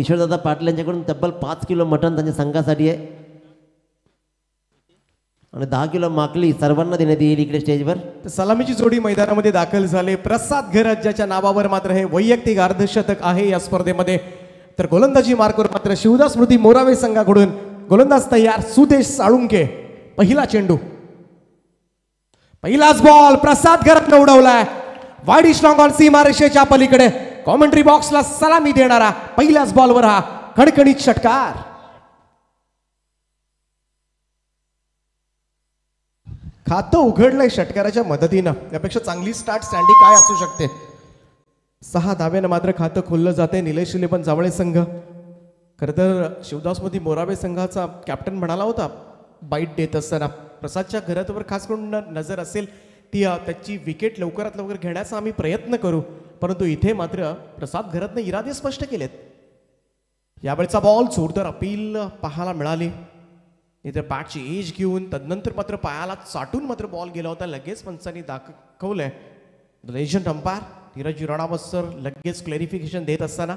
किशोरदादा पाटील यांच्याकडून तब्बल पाच किलो मटण त्यांच्या संघासाठी आहे. आणि दहा किलो माकली सर्वांना देण्यात येईल इकडे स्टेजवर तर सलामीची जोडी मैदानामध्ये दाखल झाले. प्रसाद घरत ज्याच्या नावावर मात्र हे वैयक्तिक अर्धशतक आहे या स्पर्धेमध्ये. तर गोलंदाजी मार्कवर मात्र शिवदास स्मृती मोरावे संघाकडून गोलंदाज तयार सुदेश साळुंके. पहिला चेंडू. पहिलाच बॉल प्रसाद घरात उडवलाय. वाडी स्ट्रॉंग ऑन सीमा रेषेच्या पलीकडे. कॉमेंट्री बॉक्सला सलामी देणारा पहिल्याच बॉलवर हा खणखणीत षटकार. खातं उघडलंय षटकाराच्या मदतीनं. यापेक्षा चांगली स्टार्ट स्टँडी काय असू शकते? सहा धाव्यानं मात्र खातं खोललं जाते निलेश पण जावळे संघ. खरं तर शिवदासमती मोरावे संघाचा कॅप्टन म्हणाला होता बाईट देत असताना. प्रसादच्या घरातवर खास करून नजर असेल ती त्याची विकेट लवकरात लवकर घेण्याचा आम्ही प्रयत्न करू. परंतु इथे मात्र प्रसाद घरातनं इरादे स्पष्ट केलेत. यावेळचा बॉल जोरदार अपील पाहायला मिळाली. इथे बॅटची एज घेऊन तदनंतर मात्र पायाला चाटून मात्र बॉल गेला होता. लगेच पंचांनी दाखवलंय. लेजंड अंपायर धीरज राणावस्तर लगेच क्लॅरिफिकेशन देत असताना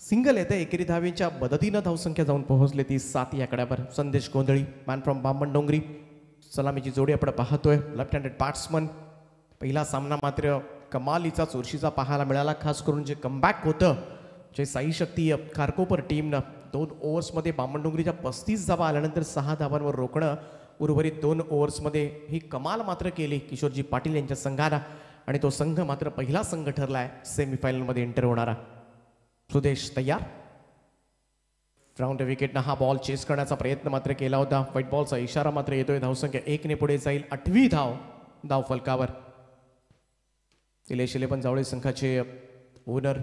सिंगल येते एकेरी धावेच्या मदतीनं धावसंख्या जाऊन पोहोचले ती सात या कड्यावर. संदेश गोंधळी मॅन फ्रॉम बामण डोंगरी. सलामीची जोडी आपण पाहतोय. लेफ्ट हँडेड बॅट्समन पहिला सामना मात्र कमालीचा चोरशीचा पाहायला मिळाला. खास करून जे कमबॅक होतं जे साई शक्ती खारकोपर टीमनं दोन ओव्हर्समध्ये बामणडोंगरीच्या पस्तीस धावा आल्यानंतर सहा धावांवर रोखणं. उर्वरित दोन ओव्हर्समध्ये ही कमाल मात्र केली किशोरजी पाटील यांच्या संघाला. आणि तो संघ मात्र पहिला संघ ठरला आहे सेमीफायनलमध्ये एंटर होणारा. सुदेश तयार. राऊंड विकेटनं हा बॉल चेस करण्याचा प्रयत्न मात्र केला होता. व्हाईट बॉलचा इशारा मात्र येतोय. धावसंख्या एकने पुढे जाईल. आठवी धाव धाव फलकावर. निलेश पण जावळे संघाचे ओनर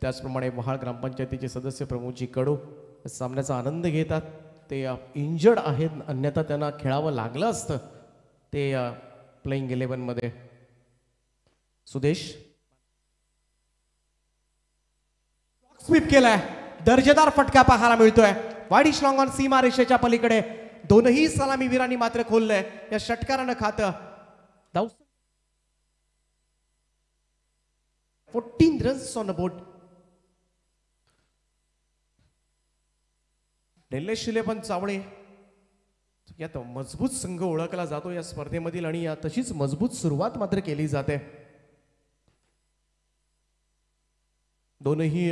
त्याचप्रमाणे वहाळ ग्रामपंचायतीचे सदस्य प्रमोदजी कडू सामन्याचा आनंद घेतात. ते इंजर्ड आहेत. अन्यथा त्यांना खेळावं लागलं असतं. ते प्लेईंग इलेव्हनमध्ये सुदेश. स्वीप केलाय. दर्जेदार फटका पाहायला मिळतोय. वाडी स्ट्रॉंग ऑन सीमा रेषेच्या पलीकडे दोनही सलामीवीरांनी मात्र खोललंय. या षटकारानं खातं. धाव fourteen runs on board Nilesh शिले पण चावळे यात मजबूत संघ ओळखला जातो या स्पर्धेमधील आणि या तशीच मजबूत सुरुवात मात्र केली जाते. दोनही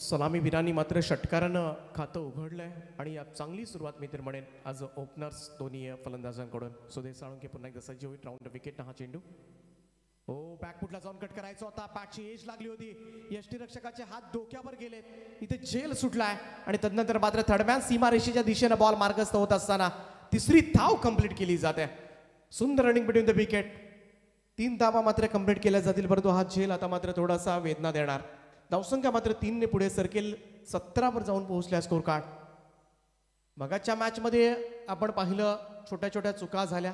सलामीवीरांनी सलामी मात्र षटकारानं खातं उघडलंय आणि या चांगली सुरुवात मी तर म्हणेन आज ओपनर्स दोन्ही फलंदाजांकडून. सुदेश साळुंके पुन्हा एकदा सज्ज होईल. राऊंड विकेट हा चेंडू. हो बॅकफुटला जाऊन कट करायचा होता पॅटची एज लागली होती. यष्टीरक्षकाचे हात डोक्यावर गेलेत. इथे झेल सुटलाय आणि तदनंतर मात्र थर्डमॅन सीमा रेषेच्या दिशेनं बॉल मार्गस्थ होत असताना तिसरी धाव कंप्लीट केली जाते. सुंदर रनिंग बिटवीन द विकेट तीन धावा मात्र कंप्लीट केल्या जातील परंतु हा झेल आता मात्र थोडासा वेदना देणार. धावसंख्या मात्र तीनने पुढे सरकेल. सतरावर जाऊन पोहोचल्या स्कोर कार्ड मगाच्या मॅचमध्ये आपण पाहिलं छोट्या छोट्या चुका झाल्या.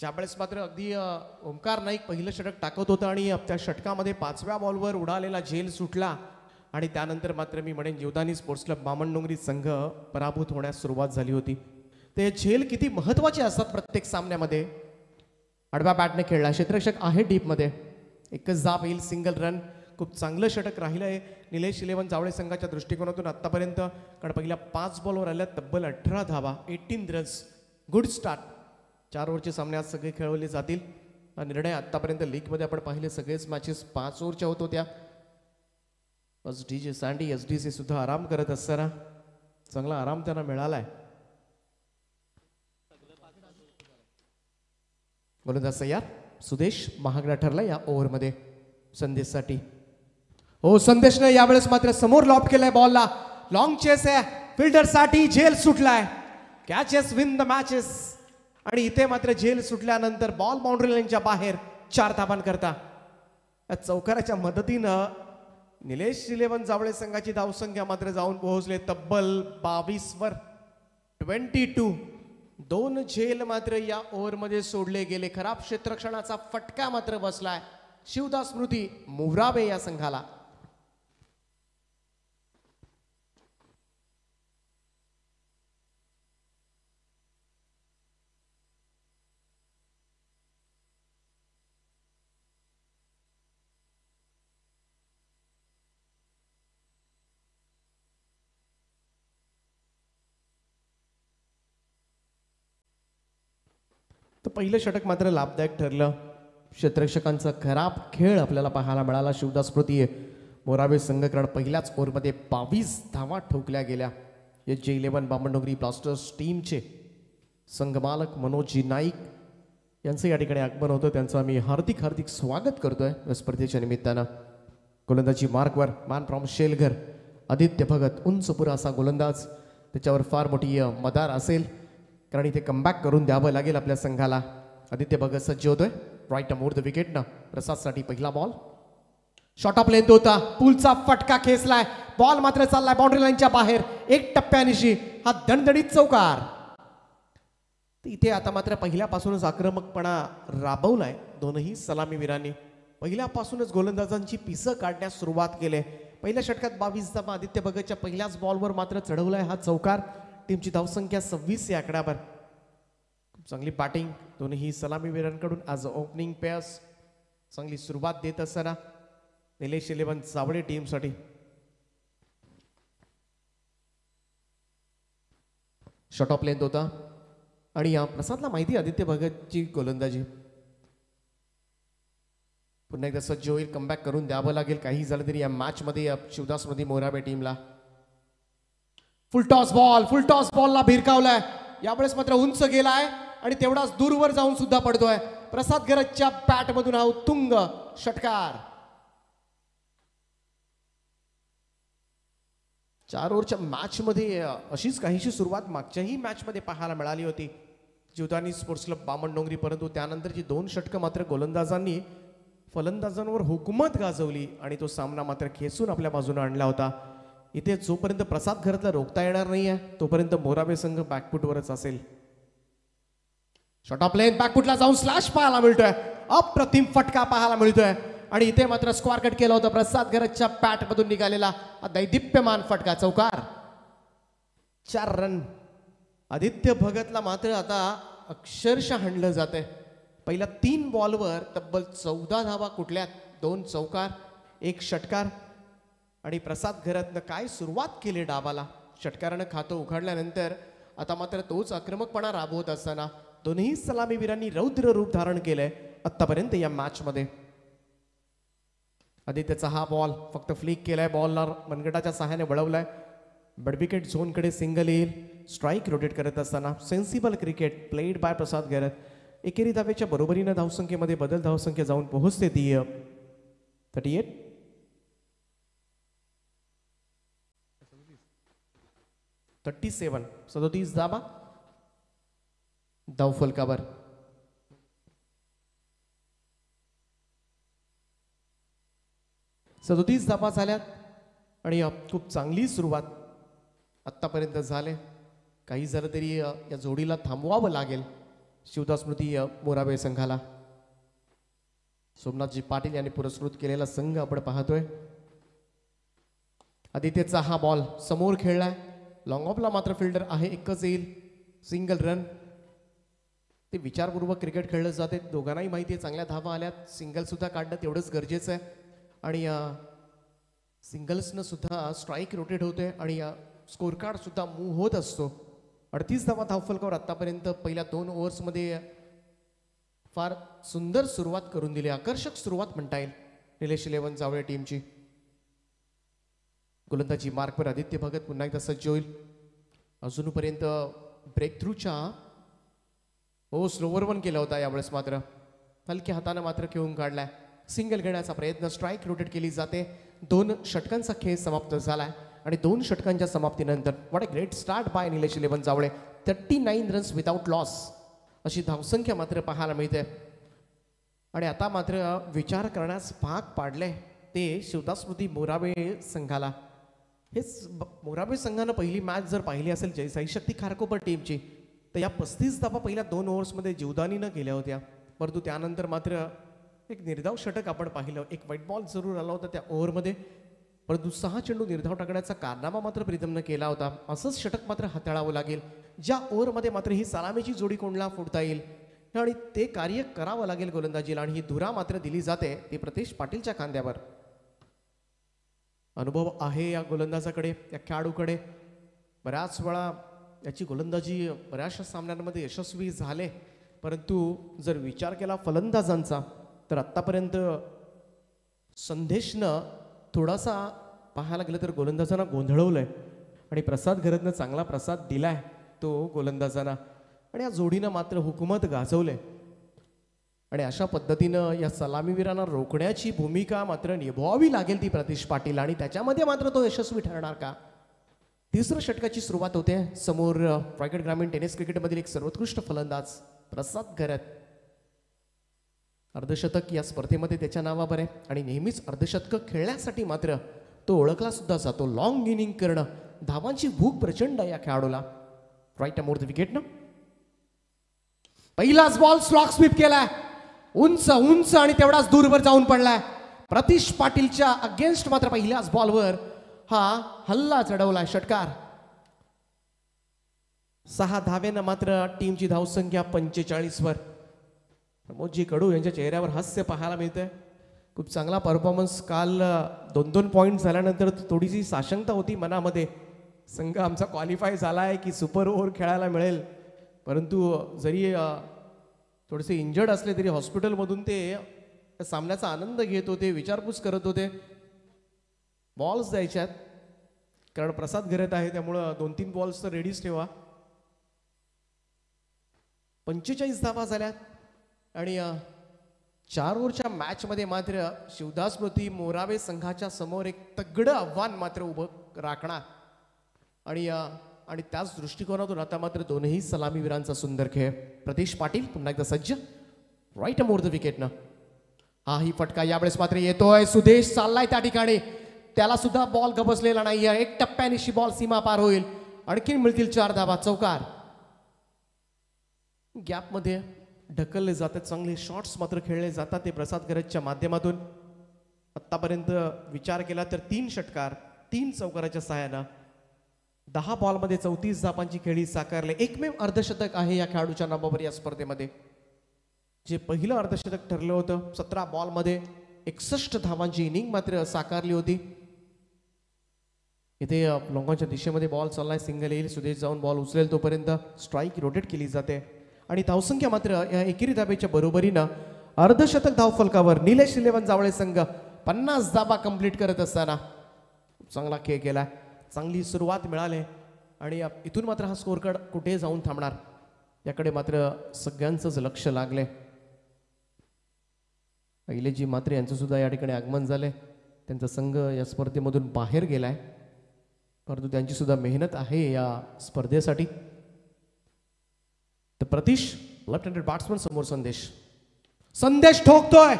ज्यावेळेस मात्र अगदी ओंकार नाईक पहिलं षटक टाकत होतं आणि त्या षटकामध्ये पाचव्या बॉलवर उडालेला झेल सुटला. आणि त्यानंतर मात्र मी म्हणेन जीवदानी स्पोर्ट्स क्लब बामणडोंगरी संघ पराभूत होण्यास सुरुवात झाली होती. ते झेल किती महत्त्वाचे असतात प्रत्येक सामन्यामध्ये. आडव्या बॅटने खेळला. क्षेत्रक्षक आहे डीपमध्ये एकच जाप येईल सिंगल रन खूप चांगलं षटक राहिलं आहे. निलेश इलेवन जावळे संघाच्या दृष्टिकोनातून आत्तापर्यंत कारण पहिल्या पाच बॉलवर आल्या तब्बल अठरा धावा एटीन रन्स गुड स्टार्ट चार ओव्हरचे सामने आज सगळे खेळवले जातील. हा निर्णय आत्तापर्यंत लीगमध्ये आपण पाहिले. सगळेच मॅचेस पाच ओव्हरच्या होत होत्या. S D J Sandy S D C सुद्धा आराम करत असताना चांगला आराम त्यांना मिळालाय. गोलंदाज तयार. सुदेश महागडा ठरला या ओव्हरमध्ये संदेशसाठी. हो संदेशनं यावेळेस मात्र समोर लॉप केलाय बॉलला लॉंग चेस आहे. फिल्डरसाठी झेल सुटलाय. कॅचेस विन द मॅचेस आणि इथे मात्र झेल सुटल्यानंतर बॉल बाउंड्री लाईनच्या बाहेर चार धाबान करता. या चौकाराच्या मदतीनं निलेश इलेव्हन जावळे संघाची धावसंख्या मात्र जाऊन पोहोचले. तब्बल बावीस वर ट्वेंटी टू दोन झेल मात्र या ओव्हरमध्ये सोडले गेले. खराब क्षेत्रक्षणाचा फटका मात्र बसलाय. शिवदास स्मृती मुव्राबे या संघाला तर पहिलं षटक मात्र लाभदायक ठरलं. क्षेत्ररक्षकांचा खराब खेळ आपल्याला पाहायला मिळाला. शिवदास स्मृती मोरावे संघकरण पहिल्याच ओव्हरमध्ये बावीस धावा ठोकल्या गेल्या. H J eleven Bamandongri blasters टीमचे संघमालक मनोजी नाईक यांचं या ठिकाणी आगमन होतं. त्यांचं आम्ही हार्दिक हार्दिक स्वागत करतोय या स्पर्धेच्या निमित्तानं. गोलंदाजी मार्कवर मान फ्रॉम शेलघर. आदित्य भगत उंचपुरा असा गोलंदाज. त्याच्यावर फार मोठी मदार असेल. कारण इथे कमबॅक करून द्यावं लागेल आपल्या संघाला. आदित्य भगत सज्ज होतोय. राईट अमोर द विकेट न. प्रसादसाठी पहिला बॉल शॉर्ट ऑफ लेंथ होता. पुलचा फटका खेचलाय. बॉल मात्र चाललाय बाउंड्री लाईनच्या बाहेर. एक टप्प्यानिशी हा दणदणीत चौकार. इथे आता मात्र पहिल्यापासूनच आक्रमकपणा राबवलाय दोनही सलामीवीरांनी पहिल्यापासूनच गोलंदाजांची पिसं काढण्यास सुरुवात केली. पहिल्या षटकात बावीस धावा आदित्य भगतच्या पहिल्याच बॉलवर मात्र चढवलाय हा चौकार. टीमची धावसंख्या सव्वीस या आकड्यावर खूप चांगली बॅटिंग दोन्ही सलामीवीरांकडून आज ओपनिंग पेअर्स चांगली सुरुवात देत असताना निलेश इलेव्हन चावडे टीमसाठी शॉर्ट ऑफ लेंथ होता. आणि या प्रसादला माहिती आहे आदित्य भगतची गोलंदाजी. पुन्हा एकदा सज्ज होईल कमबॅक करून द्यावं लागेल. काही झालं तरी या मॅचमध्ये या शिवदासमध्ये मोराबे टीमला full toss ball full toss बॉलला भिरकावलाय. यावेळेस मात्र उंच गेलाय आणि तेवढाच दूरवर जाऊन सुद्धा पडतोय. प्रसाद गरजच्या बॅटमधून हा उत्तुंग षटकार. चार ओव्हरच्या मॅचमध्ये अशीच काहीशी सुरुवात मागच्याही मॅचमध्ये पाहायला मिळाली होती. जीवदानी स्पोर्ट्स क्लब बामण डोंगरी परंतु त्यानंतरची दोन षटकं मात्र गोलंदाजांनी फलंदाजांवर हुकूमत गाजवली आणि तो सामना मात्र खेचून आपल्या बाजूने आणला होता. इथे जोपर्यंत प्रसाद घरातला रोखता येणार नाही आहे तोपर्यंत मोराबे संघ बॅकफुटवरच असेल. शॉर्ट ऑफ लेन बॅकफुटला जाऊन स्लॅश पाहायला मिळतोय. अप्रतिम फटका पाहायला मिळतोय. आणि इथे मात्र स्क्वार कट केला होता प्रसाद गरजच्या पॅटमधून निघालेला दैदिप्यमान फटका चौकार. चार रन आदित्य भगतला मात्र आता अक्षरशः हाणलं जात आहे पहिल्या तीन बॉलवर तब्बल चौदा धावा कुठल्या दोन चौकार एक षटकार. आणि प्रसाद घरातनं काय सुरुवात केली डावाला? षटकारानं खातं उघडल्यानंतर आता मात्र तोच आक्रमकपणा राबवत असताना दोन्ही सलामीवीरांनी रौद्र रूप धारण केलंय आत्तापर्यंत या मॅचमध्ये. आदित्यचा हा बॉल फक्त फ्लिक केलाय बॉलला मनगटाच्या सहाय्याने वळवलाय. बडविकेट झोनकडे सिंगल येईल. स्ट्राईक रोटेट करत असताना sensible cricket played by Prasad Gharat एकेरी धावेच्या बरोबरीनं धावसंख्येमध्ये बदल धावसंख्या जाऊन पोहोचते ती. थर्टी एट थर्टी सेवन सदोतीस धाबा धाव फलकावर सदोतीस धाबा झाल्यात. आणि खूप चांगली सुरुवात आत्तापर्यंत झाले. काही झालं तरी या जोडीला थांबवावं लागेल. शिवदास स्मृती मोराबे संघाला. सोमनाथजी पाटील यांनी पुरस्कृत केलेला संघ आपण पाहतोय. आदित्यचा हा बॉल समोर खेळलाय. लॉंग ऑफला मात्र फिल्डर आहे एकच येईल. सिंगल रन ते विचारपूर्वक क्रिकेट खेळलं जाते. दोघांनाही माहिती आहे चांगल्या धावा आल्यात. सिंगलसुद्धा काढणं तेवढंच गरजेचं आहे. आणि सिंगल्सनं सुद्धा स्ट्राईक रोटेट होते आणि स्कोर कार्डसुद्धा मूव्ह होत असतो. अडतीस धावा धावफलकावर आत्तापर्यंत पहिल्या दोन ओव्हर्समध्ये फार सुंदर सुरुवात करून दिली. आकर्षक सुरुवात म्हणता येईल. निलेश इलेवन जावळे टीमची गोलंदाजी मार्कवर आदित्य भगत पुन्हा एकदा सज्ज होईल. अजूनपर्यंत ब्रेक थ्रूच्या हो स्लोवर वन केला होता यावेळेस मात्र. हलक्या हातानं मात्र खेळून काढलाय. सिंगल घेण्याचा प्रयत्न स्ट्राईक रोटेट केली जाते. दोन षटकांचा खेळ समाप्त झालाय आणि दोन षटकांच्या समाप्तीनंतर what a great start by Nilesh eleven Jawale. Thirty nine runs without loss अशी धावसंख्या मात्र पाहायला मिळते. आणि आता मात्र विचार करण्यास भाग पाडले ते शिवदास्मृती मोराबे संघाला. हेच ब- मोराबे संघानं पहिली मॅच जर पाहिली असेल जय साईशक्ती खारकोपर टीमची तर या पस्तीस धावा पहिल्या दोन ओव्हर्समध्ये जीवदानीनं केल्या होत्या. परंतु त्यानंतर मात्र एक निर्धाव षटक आपण पाहिलं. एक वाईट बॉल जरूर आला होता त्या ओव्हरमध्ये परंतु सहा चेंडू निर्धाव टाकण्याचा कारनामा मात्र प्रीतमनं केला होता. असंच षटक मात्र हाताळावं लागेल. ज्या ओव्हरमध्ये मात्र ही सलामीची जोडी कोणला फोडता येईल? आणि ते कार्य करावं लागेल गोलंदाजीला आणि ही धुरा मात्र दिली जाते ती प्रतेश पाटीलच्या खांद्यावर. अनुभव आहे या गोलंदाजाकडे या खेळाडूकडे. बऱ्याच वेळा याची गोलंदाजी बऱ्याचशा सामन्यांमध्ये यशस्वी झाले. परंतु जर विचार केला फलंदाजांचा तर आत्तापर्यंत संदेशनं थोडासा पाहायला गेलं तर गोलंदाजांना गोंधळवलं आहे आणि प्रसाद घरतनं चांगला प्रसाद दिलाय तो गोलंदाजांना. आणि या जोडीनं मात्र हुकूमत गाजवलं आहे आणि अशा पद्धतीनं या सलामीवीरांना रोखण्याची भूमिका मात्र निभवावी लागेल ती प्रतीश पाटील. आणि त्याच्यामध्ये मात्र तो यशस्वी ठरणार का? तिसरं षटकाची सुरुवात होते. समोर अ, रायगड ग्रामीण टेनिस क्रिकेटमधील एक सर्वोत्कृष्ट फलंदाज प्रसाद घरत. अर्धशतक या स्पर्धेमध्ये त्याच्या नावावर आहे. आणि नेहमीच अर्धशतक खेळण्यासाठी मात्र तो ओळखला सुद्धा जातो. लॉंग इनिंग करणं. धावांची भूक प्रचंड आहे या खेळाडूला. राईट अमोर द विकेट ना. पहिलाच बॉल स्लॉक स्वीप केलाय. उंच उंच आणि तेवढाच दूरवर जाऊन पडलाय. प्रतीश पाटीलच्या अगेन्स्ट मात्र पहिल्याच बॉलवर हा हल्ला चढवलाय षटकार. सहा धावेनं मात्र टीमची धावसंख्या पंचेचाळीस वर प्रमोदजी कडू यांच्या चेहऱ्यावर हास्य पाहायला मिळतंय. खूप चांगला परफॉर्मन्स काल दोन दोन पॉईंट झाल्यानंतर थोडीशी साशंकता होती मनामध्ये. संघ आमचा क्वालिफाय झाला आहे की सुपर ओव्हर खेळायला मिळेल. परंतु जरी थोडेसे इंजर्ड असले तरी हॉस्पिटलमधून ते त्या सामन्याचा आनंद घेत होते विचारपूस करत होते. बॉल्स द्यायच्यात. कारण प्रसाद घरात आहे त्यामुळं दोन तीन बॉल्स तर रेडीच ठेवा. पंचेचाळीस धावा झाल्यात. आणि चार ओव्हरच्या मॅचमध्ये मात्र शिवदास स्मृती मोरावे संघाच्या समोर एक तगडं आव्हान मात्र उभं राखणार. आणि आणि त्याच दृष्टिकोनातून आता मात्र दोनही सलामीवीरांचा सुंदर खेळ. प्रदेश पाटील पुन्हा एकदा सज्ज. राईट मोर द विकेटनं हा ही फटका यावेळेस मात्र येतोय. सुदेश चाललाय त्या ठिकाणी. त्याला सुद्धा बॉल गबसलेला नाहीये. एक टप्प्यानिशी बॉल सीमा पार होईल. आणखीन मिळतील चार धाबा चौकार. गॅपमध्ये ढकलले जातात. चांगले शॉट्स मात्र खेळले जातात. ते प्रसाद गरजच्या माध्यमातून. आत्तापर्यंत विचार केला तर तीन षटकार तीन चौकाराच्या सहाय्यानं दहा बॉलमध्ये चौतीस धापांची खेळी साकारले. एकमेव अर्धशतक आहे या खेळाडूच्या नावावर या स्पर्धेमध्ये. जे पहिलं अर्धशतक ठरलं होतं सतरा बॉलमध्ये एकसष्ट धावांची इनिंग मात्र साकारली होती. इथे लोकांच्या दिशेमध्ये बॉल चाललाय सिंगल येईल सुदेश जाऊन बॉल उचलेल तोपर्यंत स्ट्राईक रोटेट केली जाते. आणि धावसंख्या मात्र या एकेरी धाब्याच्या बरोबरीनं अर्धशतक धावफलकावर निलेश इलेव्हन जावळे संघ पन्नास धाबा कंप्लीट करत असताना चांगला खेळ केला चांगली सुरुवात मिळाली आणि इथून मात्र हा स्कोर कार्ड कुठे जाऊन थांबणार? याकडे मात्र सगळ्यांचंच लक्ष लागले. अहिलेजी मात्रे यांचं सुद्धा या ठिकाणी आगमन झालंय. त्यांचा संघ या स्पर्धेमधून बाहेर गेलाय. परंतु त्यांची सुद्धा मेहनत आहे या स्पर्धेसाठी. तर प्रतीश लेफ्ट हँडेड बॅट्समन समोर संदेश. संदेश ठोकतोय.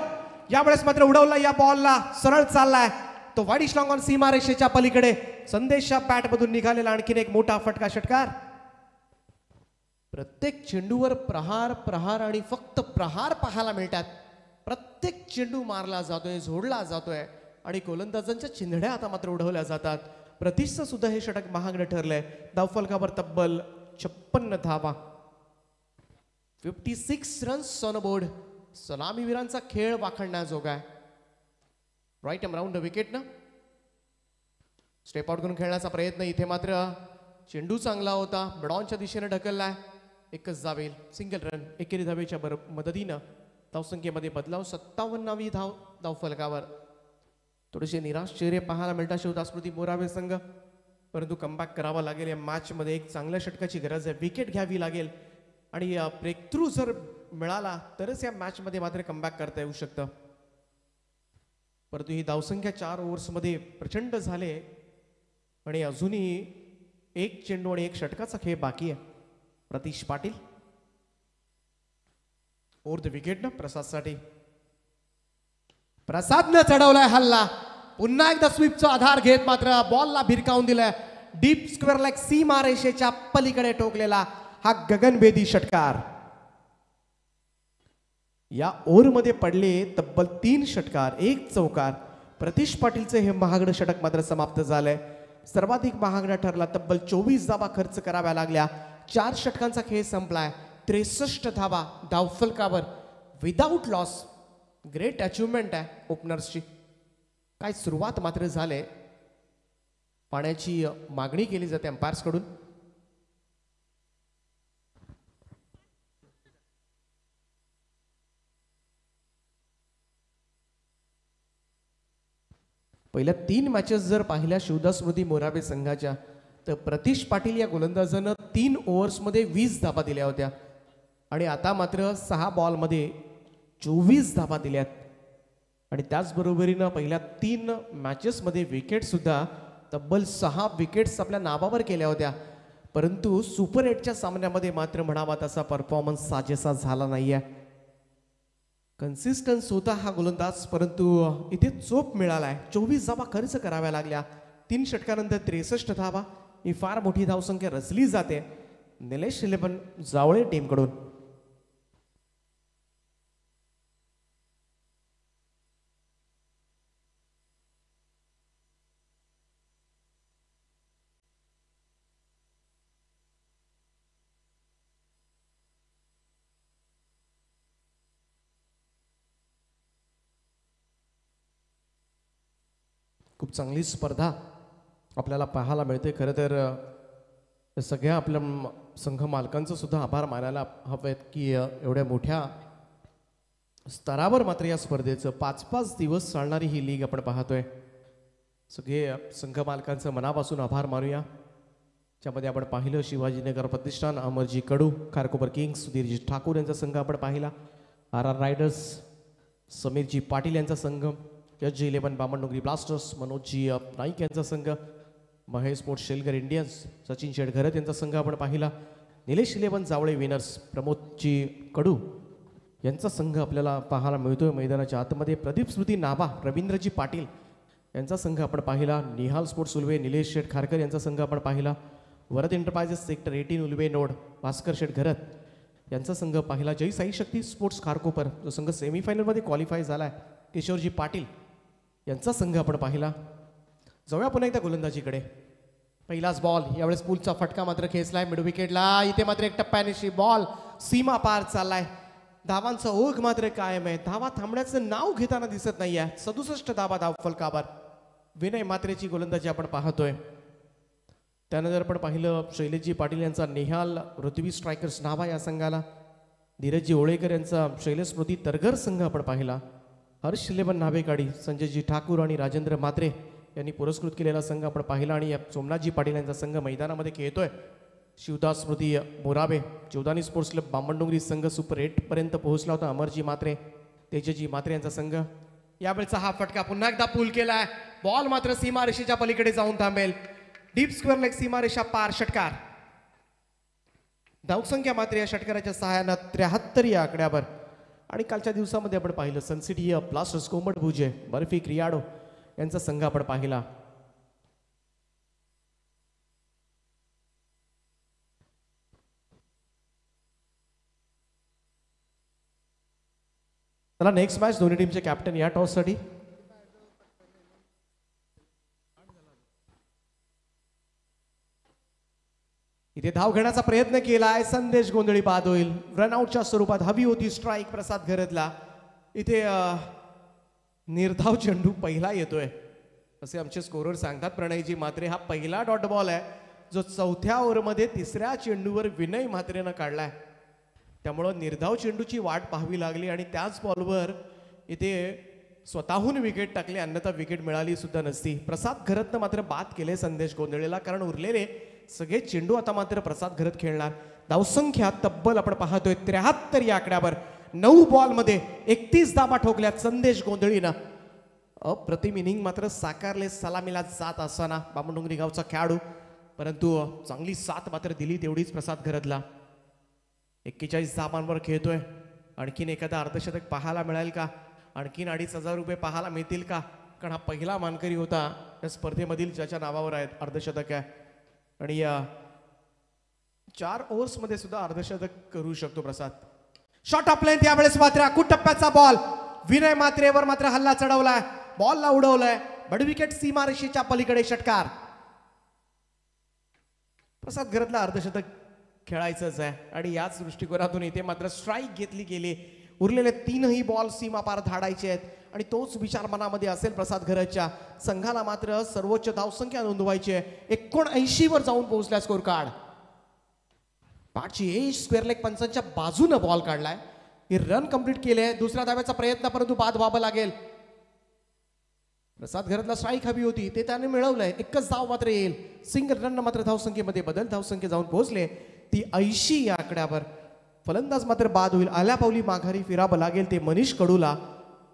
यावेळेस मात्र उडवला या बॉलला सरळ चाललाय. तो वाईट लॉंग ऑन सीमारेषेच्या पलीकडे. संदेशच्या पॅटमधून निघालेला आणखीन एक मोठा फटका षटकार. प्रत्येक चेंडूवर प्रहार प्रहार आणि फक्त प्रहार पाहायला मिळतात. प्रत्येक चेंडू मारला जातोय झोडला जातोय आणि गोलंदाजांच्या चिंधड्या आता मात्र उडवल्या जातात. प्रतीशचं सुद्धा हे षटक महागडं ठरलंय. धावफलकावर तब्बल छप्पन्न धावा. Fifty six runs on board सलामीवीरांचा खेळ वाखणण्याजोगा आहे. राईट एम राऊंड विकेट ना? स्टेप आउट करून खेळण्याचा प्रयत्न. इथे मात्र चेंडू चांगला होता. बडॉनच्या दिशेने ढकललाय. एकच जावेल. सिंगल रन एकेरी धावेच्या बर मदतीनं धावसंख्येमध्ये बदलाव. सत्तावन्नावी धाव धावफलकावर. थोडेसे निराश चेहरे पाहायला मिळतात. शेवटा स्मृती मोरावे संघ. परंतु कमबॅक करावा लागेल. या मॅचमध्ये एक चांगल्या षटकाची गरज आहे. विकेट घ्यावी लागेल. आणि ब्रेक थ्रू जर मिळाला तरच या मॅचमध्ये मात्र कमबॅक करता येऊ शकतं. परंतु ही धावसंख्या चार ओव्हर्समध्ये प्रचंड झाले. आणि अजूनही एक चेंडू आणि एक षटकाचा खेळ बाकी आहे. Pratish Patil. Over the wicket ना प्रसादसाठी. प्रसादनं चढवलाय हल्ला. पुन्हा एकदा स्वीपचा आधार घेत मात्र बॉलला भिरकावून दिलाय. डीप स्क्वेअर लाईक सीमा रेषेच्या पलीकडे टोकलेला हा गगनभेदी षटकार. या ओव्हरमध्ये पडले तब्बल तीन षटकार एक चौकार. प्रतीश पाटीलचे हे महागडं षटक मात्र समाप्त झालंय. सर्वाधिक महागडा ठरला तब्बल चोवीस धावा खर्च कराव्या लागल्या. चार षटकांचा खेळ संपलाय. त्रेसष्ट धावा धावफलकावर. विदाऊट लॉस ग्रेट अचिव्हमेंट आहे ओपनर्सची. काय सुरुवात मात्र झाले. पाण्याची मागणी केली जाते अंपायर्सकडून पहिल्या तीन मॅचेस जर पाहिल्या शिवदास स्मृती मोराबे संघाच्या तर प्रतीश पाटील या गोलंदाजानं तीन ओव्हर्समध्ये वीस धाबा दिल्या होत्या. आणि आता मात्र सहा बॉलमध्ये चोवीस धाबा दिल्यात. आणि त्याचबरोबरीनं पहिल्या तीन मॅचेसमध्ये विकेटसुद्धा तब्बल सहा विकेट्स आपल्या नावावर केल्या होत्या. परंतु सुपर एटच्या सामन्यामध्ये मात्र म्हणावा तसा परफॉर्मन्स साजेसा झाला नाही आहे कन्सिस्टन्स होता हा गोलंदाज परंतु इथे चोप मिळाला आहे चोवीस धावा खर्च कराव्या लागल्या. तीन षटकानंतर त्रेसष्ट धावा. ही फार मोठी धावसंख्या रचली जाते. निलेश इलेव्हन जावळे टीमकडून खूप चांगली स्पर्धा आपल्याला पाहायला मिळते. खरं तर सगळ्या आपल्या संघ मालकांचं सुद्धा आभार मानायला हवेत की एवढ्या मोठ्या स्तरावर मात्र या स्पर्धेचं पाच पाच दिवस चालणारी ही लीग आपण पाहतोय. सगळे संघ मालकांचं मनापासून आभार मानूया. ज्यामध्ये आपण पाहिलं शिवाजीनगर प्रतिष्ठान अमरजी कडू खारकोपर किंग्स सुधीरजी ठाकूर यांचा संघ आपण पाहिला. R R riders Sameerji Patil यांचा संघ H G eleven Bamandongri blasters Manoji Naik यांचा संघ महेश स्पोर्ट्स शेलकर इंडियन्स सचिन शेडघरत यांचा संघ आपण पाहिला. निलेश इलेवन जावळे विनर्स प्रमोदजी कडू यांचा संघ आपल्याला पाहायला मिळतोय मैदानाच्या आतमध्ये. प्रदीप स्मृती नाभा रवींद्रजी पाटील यांचा संघ आपण पाहिला. निहाल स्पोर्ट्स उलवे निलेश शेठ खारकर यांचा संघ आपण पाहिला. Varad enterprises sector eighteen Ulwe node Bhaskar Sheth Gharat यांचा संघ पाहिला. जय साई शक्ती स्पोर्ट्स खारकोपर जो संघ सेमीफायनलमध्ये क्वालिफाय झाला आहे किशोरजी पाटील यांचा संघ आपण पाहिला. जाऊया पुन्हा एकदा गोलंदाजीकडे. पहिलाच बॉल यावेळेस पुलचा फटका मात्र खेचलाय मिड विकेटला इथे मात्र एक टप्प्यानिशी बॉल सीमा पार चाललाय. धावांचा ओघ मात्र कायम आहे. धावा थांबण्याचं नाव घेताना दिसत नाहीये. सदुसष्ट धावा धाव फलकावर विनय मात्रेची गोलंदाजी आपण पाहतोय. त्यानंतर आपण पाहिलं शैलेशजी पाटील यांचा नेहाल ऋतवी स्ट्रायकर्स नावा या संघाला. धीरजजी ओळेकर यांचा शैलेश स्मृती तरगर संघ आपण पाहिला. हर्ष इलेवन नाभेकाडी संजयजी ठाकूर आणि राजेंद्र मात्रे यांनी पुरस्कृत केलेला संघ आपण पाहिला आणि या सोमनाथजी पाटील यांचा संघ मैदानामध्ये खेळतोय. शिवदास स्मृती मोराबे चिवदानी स्पोर्ट्स क्लब बामणडोंगरी संघ सुपर एटपर्यंत पोहोचला होता. अमरजी मात्रे तेजजी मात्रे यांचा संघ. यावेळेचा हा फटका पुन्हा एकदा पूल केलाय. बॉल मात्र सीमारेषेच्या पलीकडे जाऊन थांबेल. डीप स्क्वेअर लेग सीमारेषा पार षटकार. धावसंख्या मात्र या षटकाराच्या सहाय्यानं त्र्याहत्तर या आकड्यावर आणि कालच्या दिवसामध्ये आपण पाहिलं सनसिटी ब्लास्टर्स कोंबट भुजे बर्फी क्रियाडो यांचा संघ आपण पाहिला. चला नेक्स्ट मॅच दोन्ही टीमचे कॅप्टन या टॉससाठी. इथे धाव घेण्याचा प्रयत्न केलाय. संदेश गोंधळी बाद होईल. रनआउटच्या स्वरूपात हवी होती स्ट्राईक प्रसाद घरतला. इथे निर्धाव चेंडू पहिला येतोय. असे आमचे स्कोरर सांगतात. प्रणयजी मात्रे हा पहिला डॉट बॉल आहे. जो चौथ्या ओव्हरमध्ये तिसऱ्या चेंडूवर विनय म्हात्रेनं काढलाय. त्यामुळं निर्धाव चेंडूची वाट पाहावी लागली आणि त्याच बॉलवर इथे स्वतःहून विकेट टाकले. अन्यथा विकेट मिळाली सुद्धा नसती. प्रसाद घरतनं मात्र बाद केले संदेश गोंधळेला. कारण उरलेले सगळे चेंडू आता मात्र प्रसाद घरत खेळणार. धावसंख्या तब्बल आपण पाहतोय त्र्याहत्तर या आकड्यावर. नऊ बॉलमध्ये एकतीस दाबा ठोकल्यात संदेश गोंधळीनं. अप्रतिम इनिंग मात्र साकारले सलामीला जात असताना बामणडोंगरी गावचा खेळाडू. परंतु चांगली साथ मात्र दिली तेवढीच प्रसाद घरतला. एक्केचाळीस धाबांवर खेळतोय. आणखीन एखादा अर्धशतक पाहायला मिळेल का? आणखीन अडीच हजार रुपये पाहायला मिळतील का? कारण हा पहिला मानकरी होता. या स्पर्धेमधील ज्याच्या नावावर आहेत अर्धशतक आहे. आणि या चार ओव्हर्समध्ये सुद्धा अर्धशतक करू शकतो प्रसाद. शॉट ऑफ लेंथ यावेळेस मात्र अकूट टप्प्याचा बॉल विनय मात्रेवर मात्र हल्ला चढवलाय. बॉलला उडवलाय. बडविकेट सीमा सीमारेषेच्या पलीकडे षटकार. प्रसाद घरातला अर्धशतक खेळायचंच आहे. आणि याच दृष्टिकोनातून इथे मात्र स्ट्राईक घेतली गेली. उरलेले तीनही बॉल सीमा पार धाडायचे आहेत. आणि तोच विचार मनामध्ये असेल प्रसाद घरच्या. संघाला मात्र सर्वोच्च धावसंख्या नोंदवायची आहे. एकोणऐंशी वर जाऊन पोहोचल्या स्कोर कार्ड पाठची एज स्क्वेअर लेग पंचांच्या बाजूनं बॉल काढलाय. हे रन कंप्लीट केले दुसऱ्या धाव्याचा प्रयत्न परंतु बाद व्हावं लागेल. प्रसाद घरातला स्ट्राईक हवी होती. ते त्याने मिळवलंय. एकच धाव मात्र येईल. सिंगल रन मात्र धावसंख्येमध्ये बदल. धावसंख्या जाऊन पोहोचले. ती ऐंशी या आकड्यावर. फलंदाज मात्र बाद होईल. आल्या पावली माघारी फिरावं लागेल ते मनीष कडूला.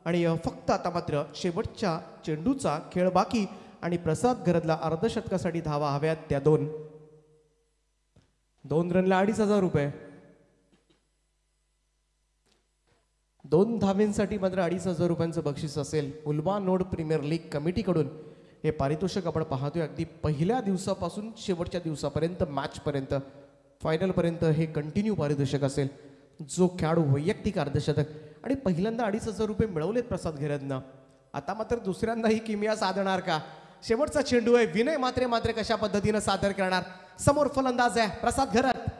आणि फक्त आता मात्र शेवटच्या चेंडूचा खेळ बाकी आणि प्रसाद घरातला अर्धशतकासाठी धावा हव्यात त्या दोन. दोन रनला अडीच हजार रुपये. दोन धावेंसाठी मात्र अडीच हजार रुपयांचं बक्षीस असेल. उल्वा नोड प्रीमियर लीग कमिटीकडून. हे पारितोषिक आपण पाहतोय अगदी पहिल्या दिवसापासून शेवटच्या दिवसापर्यंत मॅचपर्यंत फायनलपर्यंत हे कंटिन्यू पारितोषिक असेल. जो खेळाडू वैयक्तिक अर्धशतक आणि पहिल्यांदा अडीच हजार रुपये मिळवलेत प्रसाद घेरदनं आता मात्र दुसऱ्यांदा ही किमिया साधणार का? शेवटचा चेंडू आहे. विनय मात्रे मात्र कशा पद्धतीनं सादर करणार? समोर फलंदाज आहे. प्रसाद घरत.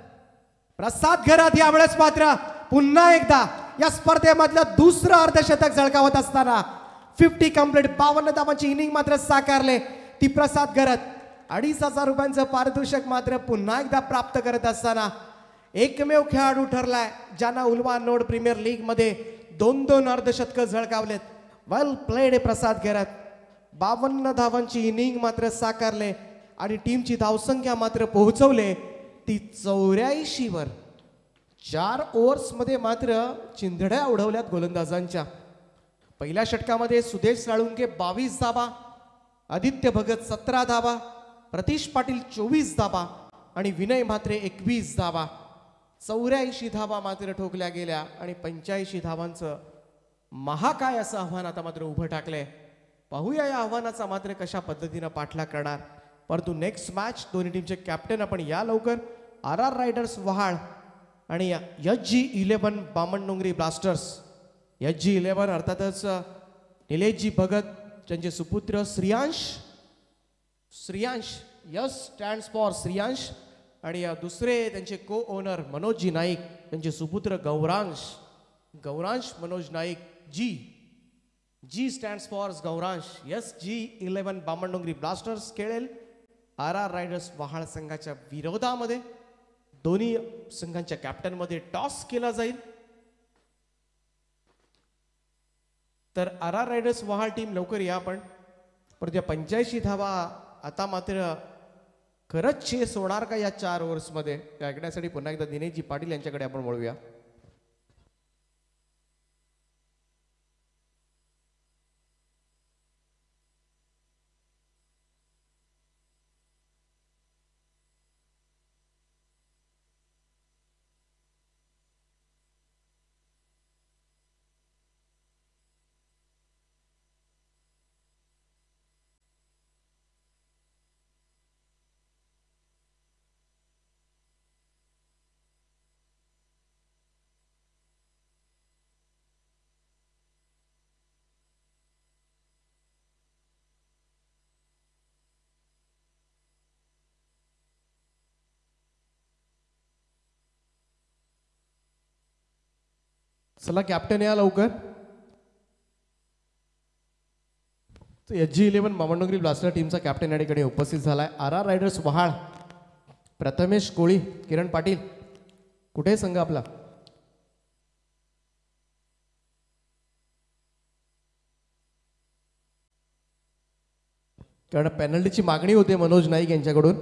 प्रसाद घरात यावेळेस मात्र पुन्हा एकदा या स्पर्धेमधलं दुसरं अर्धशतक झळकावत असताना फिफ्टी कंप्लीट बावन्न धावांची इनिंग मात्र साकारले. ती प्रसाद घरात. अडीच हजार रुपयांचं पारितोषिक मात्र पुन्हा एकदा प्राप्त करत असताना एकमेव खेळाडू ठरलाय ज्यांना उलवा नोड प्रीमियर लीगमध्ये दोन दोन अर्धशतकं झळकावलेत. वेल प्लेड प्रसाद घेरात. बावन्न धावांची इनिंग मात्र साकारले आणि टीमची धावसंख्या मात्र पोहोचवले. ती चौऱ्याऐंशीवर चार ओव्हर्समध्ये मात्र चिंधड्या उडवल्यात गोलंदाजांच्या. पहिल्या षटकामध्ये सुदेश साळुंके बावीस धाबा आदित्य भगत सतरा धाबा प्रतीश पाटील चोवीस धाबा आणि विनय म्हात्रे एकवीस धाबा चौऱ्याऐंशी धाबा मात्र ठोकल्या गेल्या आणि पंच्याऐंशी धावांचं महाकाय असं आव्हान आता मात्र उभं टाकलंय. पाहूया या आव्हानाचा मात्र कशा पद्धतीनं पाठला करणार. परंतु नेक्स्ट मॅच दोन्ही टीमचे कॅप्टन आपण या लवकर. आर आर रायडर्स वहाळ आणि H G eleven Bamandongri blasters. H G eleven अर्थातच निलेशजी भगत त्यांचे सुपुत्र Shriyansh. Shriyansh yes stands for Shriyansh. आणि दुसरे त्यांचे को ओनर मनोजजी नाईक त्यांचे सुपुत्र Gauransh Gauransh Manoj Naik G G stands for Gauransh yes G eleven Bamandongri blasters खेळेल आर आर रायडर्स वहाळ संघाच्या विरोधामध्ये दोन्ही संघांच्या कॅप्टनमध्ये टॉस केला जाईल. तर R R riders Vahal team लवकर या आपण परत पंच्याऐंशी धावा आता मात्र खरंच चेस होणार का या चार ओव्हर्समध्ये ऐकण्यासाठी पुन्हा एकदा दिनेशजी पाटील यांच्याकडे आपण वळूया. चला कॅप्टन या लवकर. H G eleven Mamandongri blaster टीमचा कॅप्टन या ठिकाणी उपस्थित झालाय. R R riders Vahal. Prathamesh Koli Kiran Patil कुठे संघ आपला? कारण पेनल्टीची मागणी होते मनोज नाईक यांच्याकडून.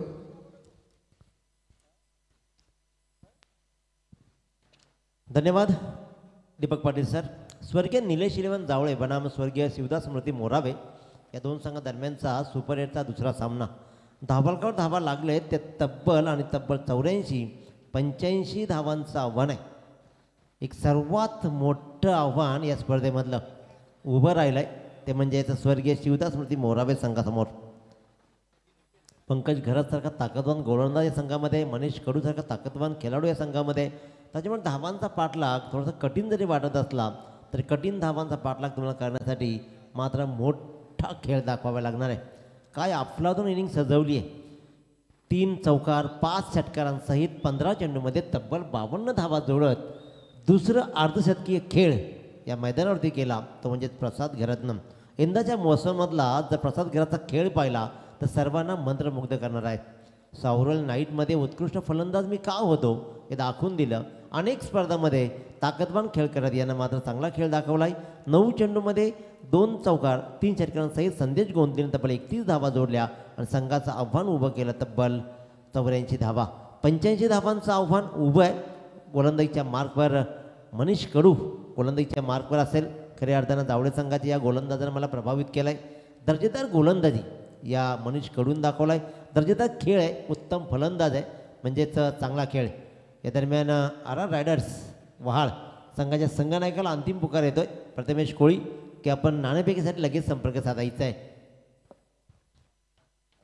धन्यवाद. दीपक पाटील सर स्वर्गीय निलेश इलेवन जावळे बनाम स्वर्गीय शिवदास स्मृती मोरावे या दोन संघादरम्यानचा सुपर एटचा दुसरा सामना. धावांकावर धावा लागले ते तब्बल आणि तब्बल चौऱ्याऐंशी पंच्याऐंशी धावांचं आव्हान आहे. एक सर्वात मोठं आव्हान या स्पर्धेमधलं उभं राहिलं आहे ते म्हणजे याचं स्वर्गीय शिवदास स्मृती मोरावे संघासमोर. पंकज घरातसारखा ताकदवान गोलंदाज या संघामध्ये मनीष कडूसारखा ताकदवान खेळाडू या संघामध्ये त्याच्यामुळे धावांचा पाठलाग थोडासा कठीण जरी वाटत असला तरी कठीण धावांचा पाठलाग तुम्हाला करण्यासाठी मात्र मोठा खेळ दाखवावा लागणार आहे. काय अफलातून इनिंग सजवली आहे तीन चौकार पाच षटकारांसहित पंधरा चेंडूमध्ये तब्बल बावन्न धावा जोडत दुसरं अर्धशतकीय खेळ या मैदानावरती केला तो म्हणजे प्रसाद घरातनं. यंदाच्या मोसममधला जर प्रसाद घराचा खेळ पाहिला तर सर्वांना मंत्रमुग्ध करणार आहे. सावरल नाईटमध्ये उत्कृष्ट फलंदाज मी का होतो हे दाखवून दिलं. अनेक स्पर्धामध्ये ताकदवान खेळ करत यानं मात्र चांगला खेळ दाखवला आहे नऊ चेंडूमध्ये दोन चौकार तीन षटकांसहित संदेश गोंदीने तब्बल एकतीस धावा जोडल्या आणि संघाचं आव्हान उभं केलं तब्बल चौऱ्याऐंशी धावा. पंच्याऐंशी धावांचं आव्हान उभं आहे. गोलंदाजीच्या मार्कवर मनीष कडू गोलंदाजीच्या मार्कवर असेल. खऱ्या अर्थानं जावळे संघाच्या या गोलंदाजानं मला प्रभावित केलं आहे दर्जेदार गोलंदाजी या मनीषकडून दाखवला आहे दर्जेदार खेळ आहे उत्तम फलंदाज आहे. म्हणजेच चांगला खेळ या दरम्यान आर आर रायडर्स वहाळ संघाच्या संघनायकाला अंतिम पुकार येतोय. प्रथमेश कोळी की आपण नाणेफेकीसाठी लगेच संपर्क साधायचा आहे.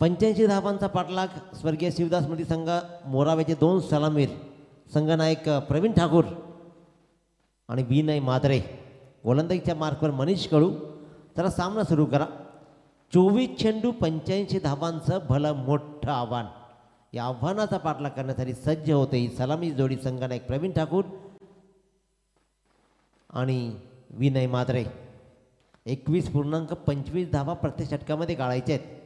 पंच्याऐंशी धावांचा पाठलाग स्वर्गीय शिवदास स्मृती संघ मोरावेचे दोन सलामीर संघनायक प्रवीण ठाकूर आणि विनय मादरे गोलंदाजीच्या मार्कवर मनीष कळू. त्याला सामना सुरू करा. चोवीस चेंडू पंच्याऐंशी धावांचं भलं मोठं आव्हान. या आव्हानाचा पाठलाग करण्यासाठी सज्ज होते ही सलामी जोडी संघनायक प्रवीण ठाकूर आणि विनय मात्रे. एकवीस पूर्णांक पंचवीस धावा प्रत्येक षटकामध्ये काढायचे आहेत.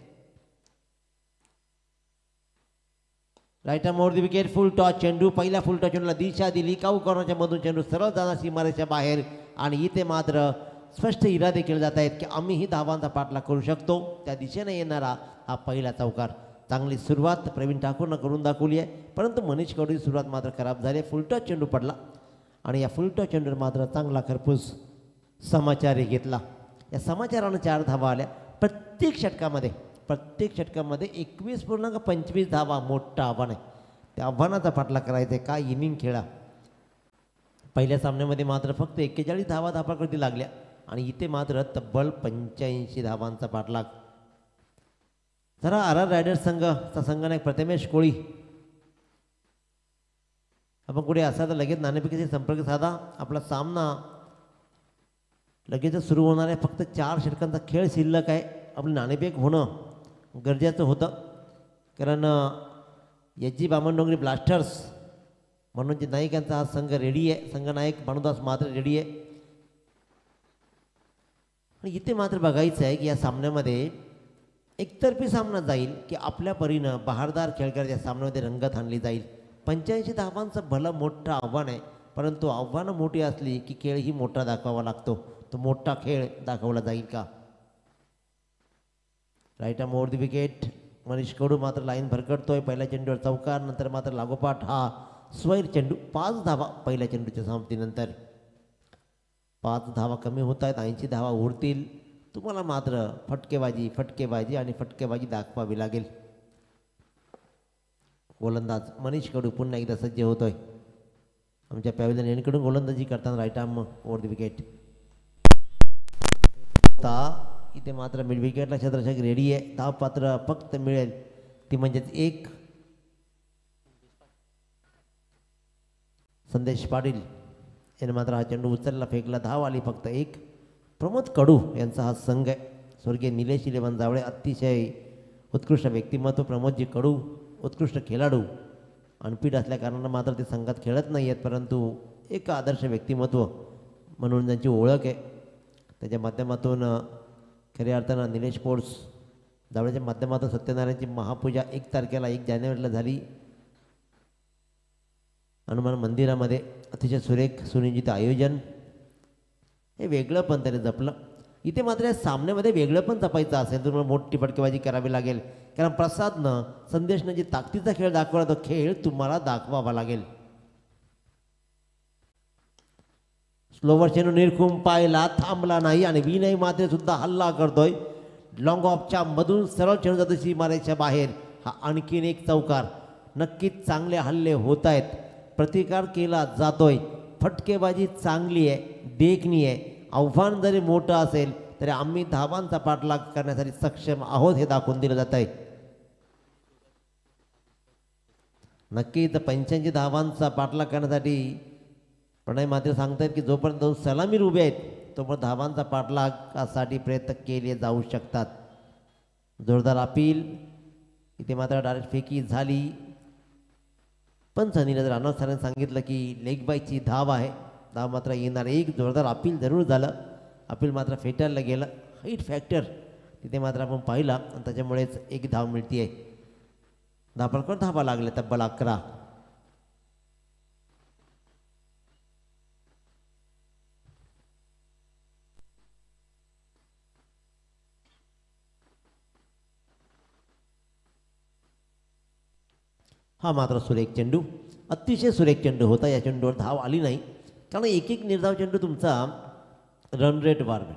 Right more the wicket full toss चेंडू पहिल्या फुल टॉस चेंडूला दिशा दिली. काऊ कॉर्नरच्या मधून चेंडू? सरळ जाणार सीमारेच्या बाहेर. आणि इथे मात्र स्पष्ट इरादे केले जात आहेत की आम्हीही धावांचा पाठलाग करू शकतो. त्या दिशेने येणारा हा पहिला चौकार. चांगली सुरुवात प्रवीण ठाकूरनं करून दाखवली आहे. परंतु मनीष कवडीची सुरुवात मात्र खराब झाली फुलटॉस चेंडू पडला आणि या फुलटॉस चेंडूवर मात्र चांगला खरपूस समाचारही घेतला. या समाचारानं चार धावा आल्या. प्रत्येक षटकामध्ये प्रत्येक षटकामध्ये एकवीस पूर्णांक पंचवीस धावा मोठं आव्हान आहे त्या आव्हानाचा पाठलाग करायचा आहे. काय इनिंग खेळा. पहिल्या सामन्यामध्ये मात्र फक्त एक्केचाळीस धावा धापाकृती लागल्या. आणि इथे मात्र तब्बल पंच्याऐंशी धावांचा पाठलाग जरा आर आर रायडर्स संघचा संघनायक प्रथमेश कोळी. आपण कुठे असा तर लगेच नाणेफेकीचे संपर्क साधा. आपला सामना लगेचच सुरू होणार आहे. फक्त चार षटकांचा खेळ शिल्लक आहे. आपलं नाणेफेक होणं गरजेचं होतं. कारण एच जी बामणडोंगरी ब्लास्टर्स म्हणून जे नायकांचा हा संघ रेडी आहे. संघनायक भानुदास मात्र रेडी आहे. आणि इथे मात्र बघायचं आहे की या सामन्यामध्ये एकतर्फी सामना जाईल की आपल्या परीनं बहारदार खेळकर सामन्यामध्ये रंगत आणली जाईल. पंच्याऐंशी धावांचं भलं मोठं आव्हान आहे परंतु आव्हानं मोठी असली की खेळही मोठा दाखवावा लागतो. तो मोठा खेळ दाखवला जाईल का? Right more the wicket Manish Kadu मात्र लाईन भरकटतोय. पहिल्या चेंडूवर चौकार नंतर मात्र लागोपाठ हा स्वैर चेंडू. पाच धावा पहिल्या चेंडूच्या समाप्तीनंतर. पाच धावा कमी होत आहेत. ऐंशी धावा उरतील. तुम्हाला मात्र फटकेबाजी फटकेबाजी आणि फटकेबाजी दाखवावी लागेल. गोलंदाज मनीष कडू पुन्हा एकदा सज्ज होतोय. आमच्या पॅव्हिलियन यांकडून गोलंदाजी करताना right arm over the wicket ता इथे मात्र मिड विकेटला क्षेत्ररक्षक रेडी आहे. धाव पात्र फक्त मिळेल. ती म्हणजेच एक. संदेश पाटील. याने मात्र हा चेंडू उचलला फेकला. धाव आली फक्त एक. प्रमोद कडू यांचा हा संघ आहे. स्वर्गीय निलेश इलेवन जावळे अतिशय उत्कृष्ट व्यक्तिमत्व प्रमोदजी कडू उत्कृष्ट खेळाडू. अनपीठ असल्याकारणानं मात्र ते संघात खेळत नाही आहेत परंतु एक आदर्श व्यक्तिमत्व म्हणून त्यांची ओळख आहे. त्याच्या माध्यमातून खऱ्या अर्थानं निलेश स्पोर्ट्स जावळ्याच्या माध्यमातून सत्यनारायणची महापूजा एक तारखेला एक जानेवारीला झाली. हनुमान मंदिरामध्ये अतिशय सुरेख सुनियोजित आयोजन. हे वेगळं पण त्याने जपलं. इथे मात्र या सामन्यामध्ये वेगळं पण जपायचं असेल तुम्हाला मोठी फटकेबाजी करावी लागेल. कारण प्रसादनं संदेशनं जी ताकदीचा खेळ दाखवला तो खेळ तुम्हाला दाखवावा लागेल. स्लोवर चेंडू निरखून पाहिला थांबला नाही आणि विनय मात्र सुद्धा हल्ला करतोय. लॉंग ऑफच्या मधून सरळ चेंडू जातो सीमारेच्या बाहेर. हा आणखीन एक चौकार. नक्कीच चांगले हल्ले होत आहेत. प्रतिकार केला जातोय. फटकेबाजी चांगली आहे. देखणी आहे आव्हान जरी मोठं असेल तरी आम्ही धावांचा पाठलाग करण्यासाठी सक्षम आहोत हे दाखवून दिलं जात आहे. नक्कीच पंच्याऐंशी धावांचा पाठलाग करण्यासाठी प्रणय मात्र सांगतायत की जोपर्यंत दोन सलामीर उभे आहेत तोपर्यंत धावांचा पाठलागासाठी प्रयत्न केले जाऊ शकतात. जोरदार अपील. इथे मात्र डायरेक्ट फेकी झाली. पण सनीला जर अनाथ सरांनी सांगितलं की लेग बायची धाव आहे धाव मात्र येणार एक जोरदार अपील जरूर झालं. अपील मात्र फेटायला गेलं. Height factor. तिथे मात्र आपण पाहिला आणि त्याच्यामुळेच एक धाव मिळते आहे धापडकर धावा लागले तब्बल अकरा. हा मात्र सुरेख चेंडू. अतिशय सुरेख चेंडू होता. या चेंडूवर धाव आली नाही. कारण एक एक निर्धाव चेंडू तुमचा रन रेट वाढवेल.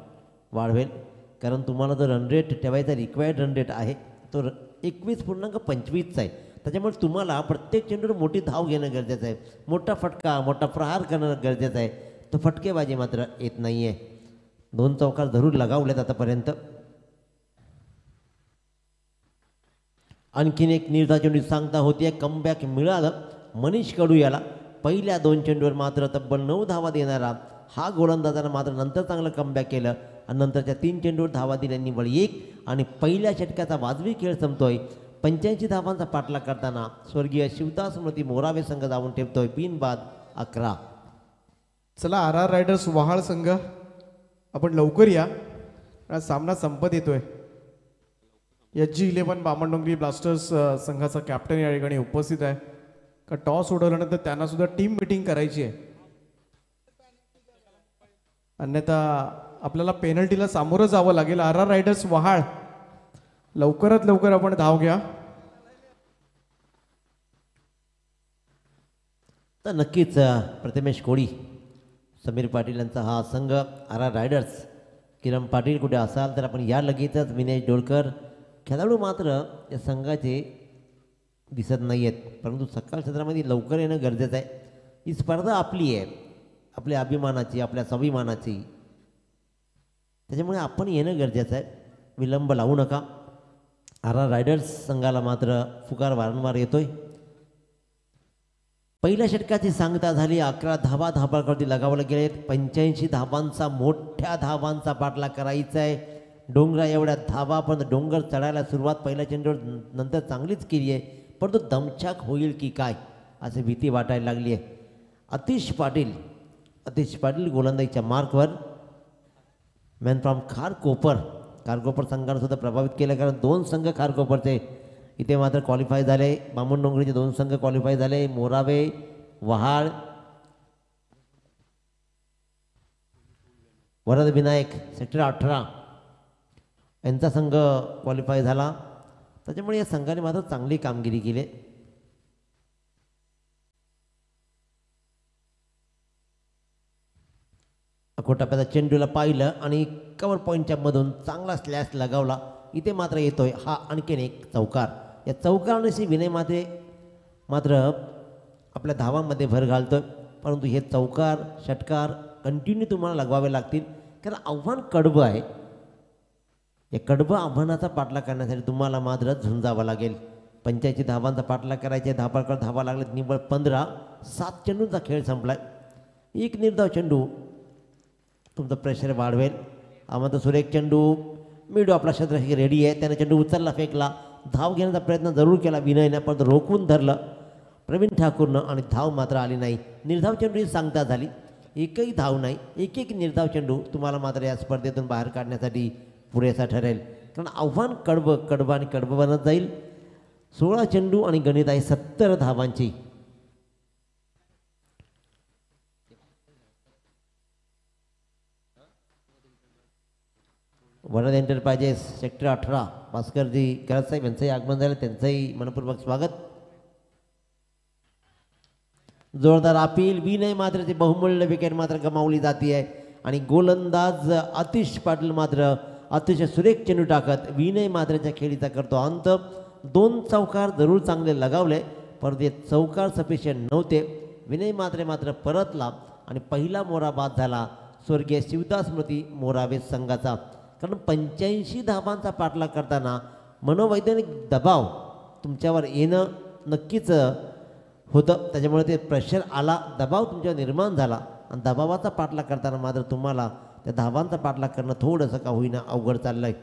वाढवेल. कारण तुम्हाला जो रन रेट ठेवायचा रिक्वायर्ड रन रेट आहे तो र एकवीस पूर्णांक पंचवीसचा आहे. त्याच्यामुळे तुम्हाला प्रत्येक चेंडूवर मोठी धाव घेणं गरजेचं आहे. मोठा फटका मोठा प्रहार करणं गरजेचं आहे. तो फटकेबाजी मात्र येत नाही आहे दोन चौकार जरूर लगावलेत आतापर्यंत. आणखीन एक निर्धा चेंडू सांगता होती कमबॅक मिळालं. मनीष कडू याला. पहिल्या दोन चेंडूवर मात्र तब्बल नऊ धावा देणारा हा गोलंदाजानं मात्र नंतर चांगलं कमबॅक केलं. आणि नंतरच्या तीन चेंडूवर धावा दिल्या निवड एक आणि पहिल्या षटकाचा वाजवी खेळ संपतोय. पंच्याऐंशी धावांचा पाठलाग करताना स्वर्गीय शिवदास स्मृती मोरावे संघ जाऊन ठेवतोय बिन बाद अकरा. चला आर आर रायडर्स वहाळ संघ आपण लवकर या. सामना संपत येतोय. H G eleven Bamandongri blasters संघाचा कॅप्टन या ठिकाणी उपस्थित आहे. का टॉस उडवल्यानंतर त्यांना सुद्धा टीम मिटिंग करायची आहे. अन्यथा आपल्याला पेनल्टीला सामोरं जावं लागेल. R R riders Vahal. लवकरात लवकर आपण धाव घ्या. तर नक्कीच प्रतिमेश प्रथमेश कोळी समीर पाटील यांचा हा संघ R R riders Kiran Patil कुठे असाल तर आपण या लगेचच विनेश डोळकर. खेळाडू मात्र या संघाचे दिसत नाही आहेत परंतु सकाळ क्षेत्रामध्ये लवकर येणं गरजेचं आहे. ही स्पर्धा आपली आहे. आपल्या अभिमानाची आपल्या स्वाभिमानाची. त्याच्यामुळे आपण येणं गरजेचं आहे. विलंब लावू नका. आरा रायडर्स संघाला मात्र फुकार वारंवार येतोय. पहिल्या षटकाची सांगता झाली. अकरा धावा धाबावरती लगावल्या गेलेत. पंच्याऐंशी धाबांचा मोठ्या धाबांचा पाठला करायचा आहे डोंगरा एवढ्या धावा पण डोंगर चढायला सुरुवात पहिल्या चेंडूवर नंतर चांगलीच केली आहे परंतु दमछाक होईल की काय? अशी भीती वाटायला लागली आहे. अतिश पाटील अतिश पाटील गोलंदाजीच्या मार्कवर. Man from Kharkopar. खारकोपर संघानं सुद्धा प्रभावित केलं कारण दोन संघ खारकोपरचे. इथे मात्र क्वालिफाय झाले. बामण डोंगरीचे दोन संघ क्वालिफाय झाले. मोरावे वहाळ. वरद विनायक सेक्टर अठरा. यांचा संघ क्वालिफाय झाला. त्याच्यामुळे या संघाने मात्र चांगली कामगिरी केली अकोटाप्याचा चेंडूला पाहिलं आणि कवर पॉईंटच्या मधून चांगला स्लॅश लगावला. इथे मात्र येतोय हा आणखीन एक चौकार. या चौकारानेशी विनय माते मात्र आपल्या धावांमध्ये भर घालतोय. परंतु हे चौकार षटकार कंटिन्यू तुम्हाला लगवावे लागतील. कारण आव्हान कडवं आहे. या कडबं आव्हानाचा पाठलाग करण्यासाठी तुम्हाला मात्र झुंजावं लागेल. पंच्याऐंशी धावांचा पाठलाग करायचे धापाळकर धावा लागले निव्वळ पंधरा सात चेंडूंचा खेळ संपलाय. एक निर्धाव चेंडू तुमचं प्रेशर वाढवेल. आम्हाला सुरेख चेंडू मिडू आपला क्षेत्र रेडी आहे. त्याने चेंडू उचलला फेकला. धाव घेण्याचा प्रयत्न जरूर केला विनयने पण रोखून धरलं. प्रवीण ठाकूरनं आणि धाव मात्र आली नाही. निर्धाव चेंडू ही सांगता झाली. एकही धाव नाही. एक एक निर्धाव चेंडू तुम्हाला मात्र या स्पर्धेतून बाहेर काढण्यासाठी पुरेसा ठरेल. कारण आव्हान कडबं कडबं आणि कडबं बनत जाईल. सोळा चेंडू आणि गणित आहे सत्तर धावांची. वरद एंटरप्राइजेस सेक्टर अठरा. भास्करजी करत साहेब यांचंही आगमन झालं. त्यांचंही मनपूर्वक स्वागत. जोरदार अपील विनय मात्र ते बहुमूल्य विकेट मात्र गमावली जाते आहे आणि गोलंदाज आतिश पाटील मात्र अतिशय सुरेख चेंडू टाकत विनय मात्रेच्या खेळीचा करतो अंत. दोन चौकार जरूर चांगले लगावले परंतु ते चौकार सफिशियंट नव्हते. विनय मात्रे मात्र परतला आणि पहिला मोरा बाद झाला. स्वर्गीय शिवदास स्मृती मोरावे संघाचा. कारण पंच्याऐंशी धावांचा पाठलाग करताना मनोवैज्ञानिक दबाव तुमच्यावर येणं नक्कीच होतं. त्याच्यामुळे ते प्रेशर आला. दबाव तुमच्यावर निर्माण झाला. आणि दबावाचा पाठलाग करताना मात्र तुम्हाला त्या धावांचा पाठलाग करणं थोडंसं का होईना अवघड चाललं आहे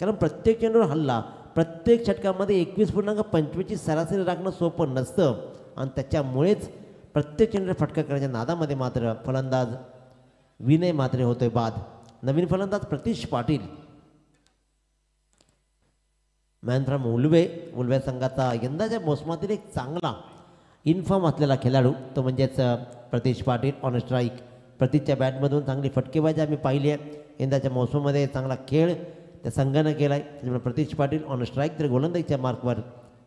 कारण प्रत्येक चेंडूवर हल्ला प्रत्येक षटकामध्ये एकवीस पूर्णांक पंचवीसची सरासरी राखणं सोपं नसतं. आणि त्याच्यामुळेच प्रत्येक चेंडूवर फटका करण्याच्या नादामध्ये मात्र फलंदाज विनय मात्रे होतोय बाद. नवीन फलंदाज प्रतीश पाटील. मॅन फ्रॉम उलवे उलवे संघाचा यंदाच्या मोसमातील एक चांगला इन्फॉर्म असलेला खेळाडू तो म्हणजेच प्रतीश पाटील ऑन स्ट्राईक प्रतीच्या बॅटमधून चांगली फटकेबाजी आम्ही पाहिली आहे. यंदाच्या मौसममध्ये चांगला खेळ त्या संघानं केला आहे त्याच्यामुळे प्रतीश पाटील ऑन स्ट्राईक तर गोलंदाजीच्या मार्कवर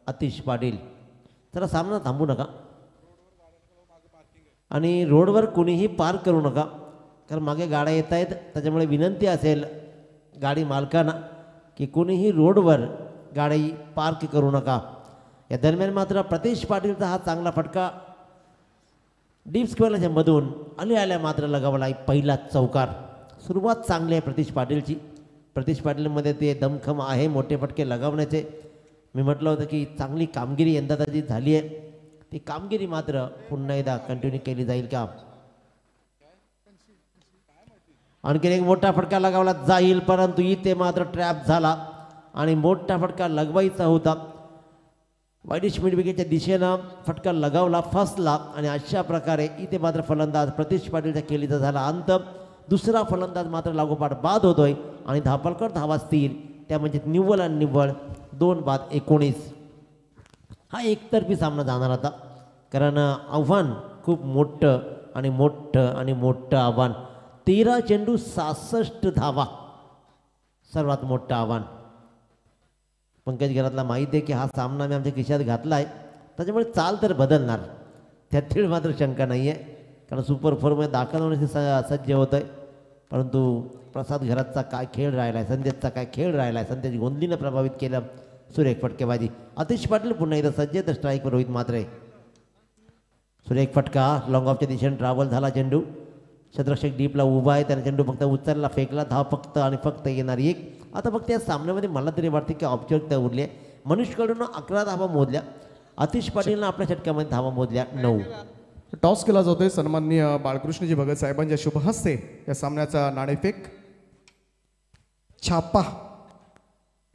अतिश पाटील. जरा सामना थांबू नका. आणि रोडवर कोणीही पार्क करू नका कारण मागे गाड्या येत आहेत. त्याच्यामुळे विनंती असेल गाडी मालकांना की कोणीही रोडवर गाडी पार्क करू नका. या दरम्यान मात्र प्रतीश पाटीलचा हा चांगला फटका डीप स्क्वेअरच्या मधून आले आल्या मात्र लगावला एक पहिला चौकार. सुरुवात चांगली आहे प्रतीश पाटीलची. प्रतीश पाटीलमध्ये ते दमखम आहे मोठे फटके लगावण्याचे. मी म्हटलं होतं की चांगली कामगिरी यंदा त्याची झाली आहे. ती कामगिरी मात्र पुन्हा एकदा कंटिन्यू केली जाईल का? आणखीन एक मोठा फटका लगावला जाईल परंतु इथे मात्र ट्रॅप झाला आणि मोठा फटका लगवायचा होता. वाईडिश मिडविकेच्या दिशेनं फटका लगावला फसला आणि अशा प्रकारे इथे मात्र फलंदाज प्रतीश पाटीलच्या केलीचा झाला अंत. दुसरा फलंदाज मात्र लागोपाठ बाद होतोय आणि धापलकर धावा स्थिर त्या म्हणजे निव्वळ आणि निव्वळ दोन बाद एकोणीस. हा एकतर्फी सामना जाणार होता कारण आव्हान खूप मोठं आणि मोठं आणि मोठं आव्हान. तेरा चेंडू सहासष्ट धावा. सर्वात मोठं आव्हान. पंकज घरातला माहीत आहे की हा सामना मी आमच्या खिशात घातला आहे त्याच्यामुळे चाल तर बदलणार. त्यातील मात्र शंका नाही आहे कारण सुपर फोरमध्ये दाखल होण्याची स सज्ज होत आहे परंतु प्रसाद घरातचा काय खेळ राहिला आहे संदेशचा काय खेळ राहिला आहे संदेश गोंधलीनं प्रभावित केलं सुरेख फटकेबाजी. अतिश पाटील पुन्हा एकदा सज्ज तर स्ट्राईकवर रोहित मात्रे सुरेख फटका लॉंग ऑफच्या दिशेने ट्रॅव्हल झाला चेंडू. शतरक्षक डीपला उभा आहे त्याने चेंडू फक्त उचलला फेकला धाव फक्त आणि फक्त येणार एक. आता फक्त या सामन्यामध्ये मला तरी वाटते की औपचारिकता उरली. आहे मनुष्यकडून अकरा धावा मोजल्या. अतिश पाटीलनं आपल्या षटकामध्ये धावा मोजल्या नऊ. टॉस केला जातोय सन्माननीय बाळकृष्णजी भगत साहेबांच्या शुभ हस्ते या सामन्याचा नाणेफेक. छापा.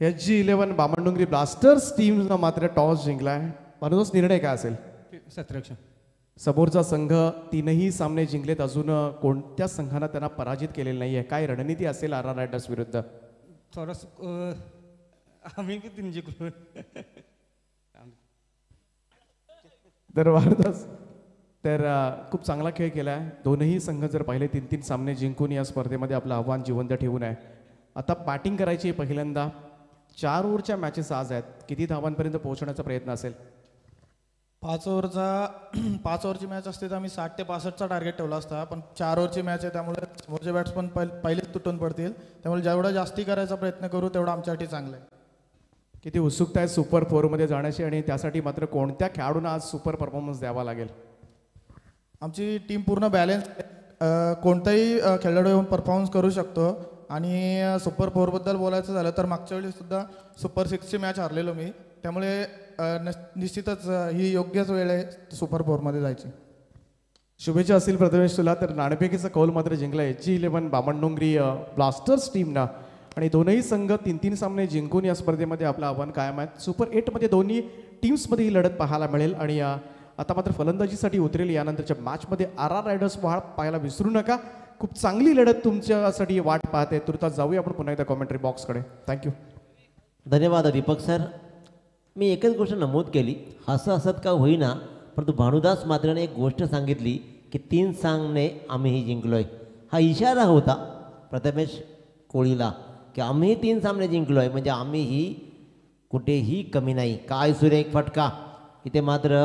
H G eleven Bamandongri blasters टीमनं मात्र टॉस जिंकलाय. म्हणूनच निर्णय काय असेल? सत्रक्षण समोरचा संघ तीनही सामने जिंकलेत. अजून कोणत्या संघानं त्यांना पराजित केलेलं नाहीये? काय रणनीती असेल आर आर रायडर्स विरुद्ध? थोडस आम्ही किती म्हणजे जिंकलो तर भारतास तर खूप चांगला खेळ केला आहे दोनही संघ जर पाहिले तीन तीन सामने जिंकून या स्पर्धेमध्ये आपलं आव्हान जिवंत ठेवून आहे. आता बॅटिंग करायची आहे पहिल्यांदा. चार ओव्हरच्या मॅचेस आज आहेत. किती धावांपर्यंत पोहोचण्याचा प्रयत्न असेल? पाच ओव्हरचा पाच ओव्हरची मॅच असते तर आम्ही साठ ते पासष्टचा टार्गेट ठेवला असता. पण चार ओव्हरची मॅच आहे त्यामुळे समोरचे बॅट्समन पहिलेच तुटून पडतील. त्यामुळे जेवढं जास्ती करायचा प्रयत्न करू तेवढं आमच्यासाठी चांगलं आहे. किती उत्सुकता आहे सुपर फोरमध्ये जाण्याची आणि त्यासाठी मात्र कोणत्या खेळाडूंना आज सुपर परफॉर्मन्स द्यावा लागेल? आमची टीम पूर्ण बॅलेन्स कोणताही खेळाडू येऊन परफॉर्मन्स करू शकतो. आणि सुपर फोरबद्दल बोलायचं झालं तर मागच्या वेळी सुद्धा सुपर सिक्सची मॅच हारलेलो मी. त्यामुळे निश्चितच ही योग्यच वेळ आहे सुपर फोरमध्ये जायची. शुभेच्छा असतील प्रथमेश तुला. तर नाणेफेकीचा कौल मात्र जिंकला H G eleven Bamandongri blasters टीमनं आणि दोनही संघ तीन तीन सामने जिंकून या स्पर्धेमध्ये आपलं आव्हान कायम आहे. सुपर एटमध्ये दोन्ही टीम्समध्ये ही लढत पाहायला मिळेल. आणि आता मात्र फलंदाजीसाठी उतरेल. यानंतरच्या मॅचमध्ये आर आर रायडर्स पहा पाहायला विसरू नका. खूप चांगली लढत तुमच्यासाठी वाट पाहते. तुर्तास जाऊया आपण पुन्हा एकदा कॉमेंट्री बॉक्सकडे थँक्यू धन्यवाद दीपक सर मी एकच गोष्ट नमूद केली. हसं हसत का होईना परंतु भानुदास मात्राने एक गोष्ट सांगितली की तीन सामने आम्हीही जिंकलोय. हा इशारा होता प्रथमेश कोळीला की आम्ही तीन सामने जिंकलोय म्हणजे आम्हीही कुठेही कमी नाही. काय सुरेख फटका. इथे मात्र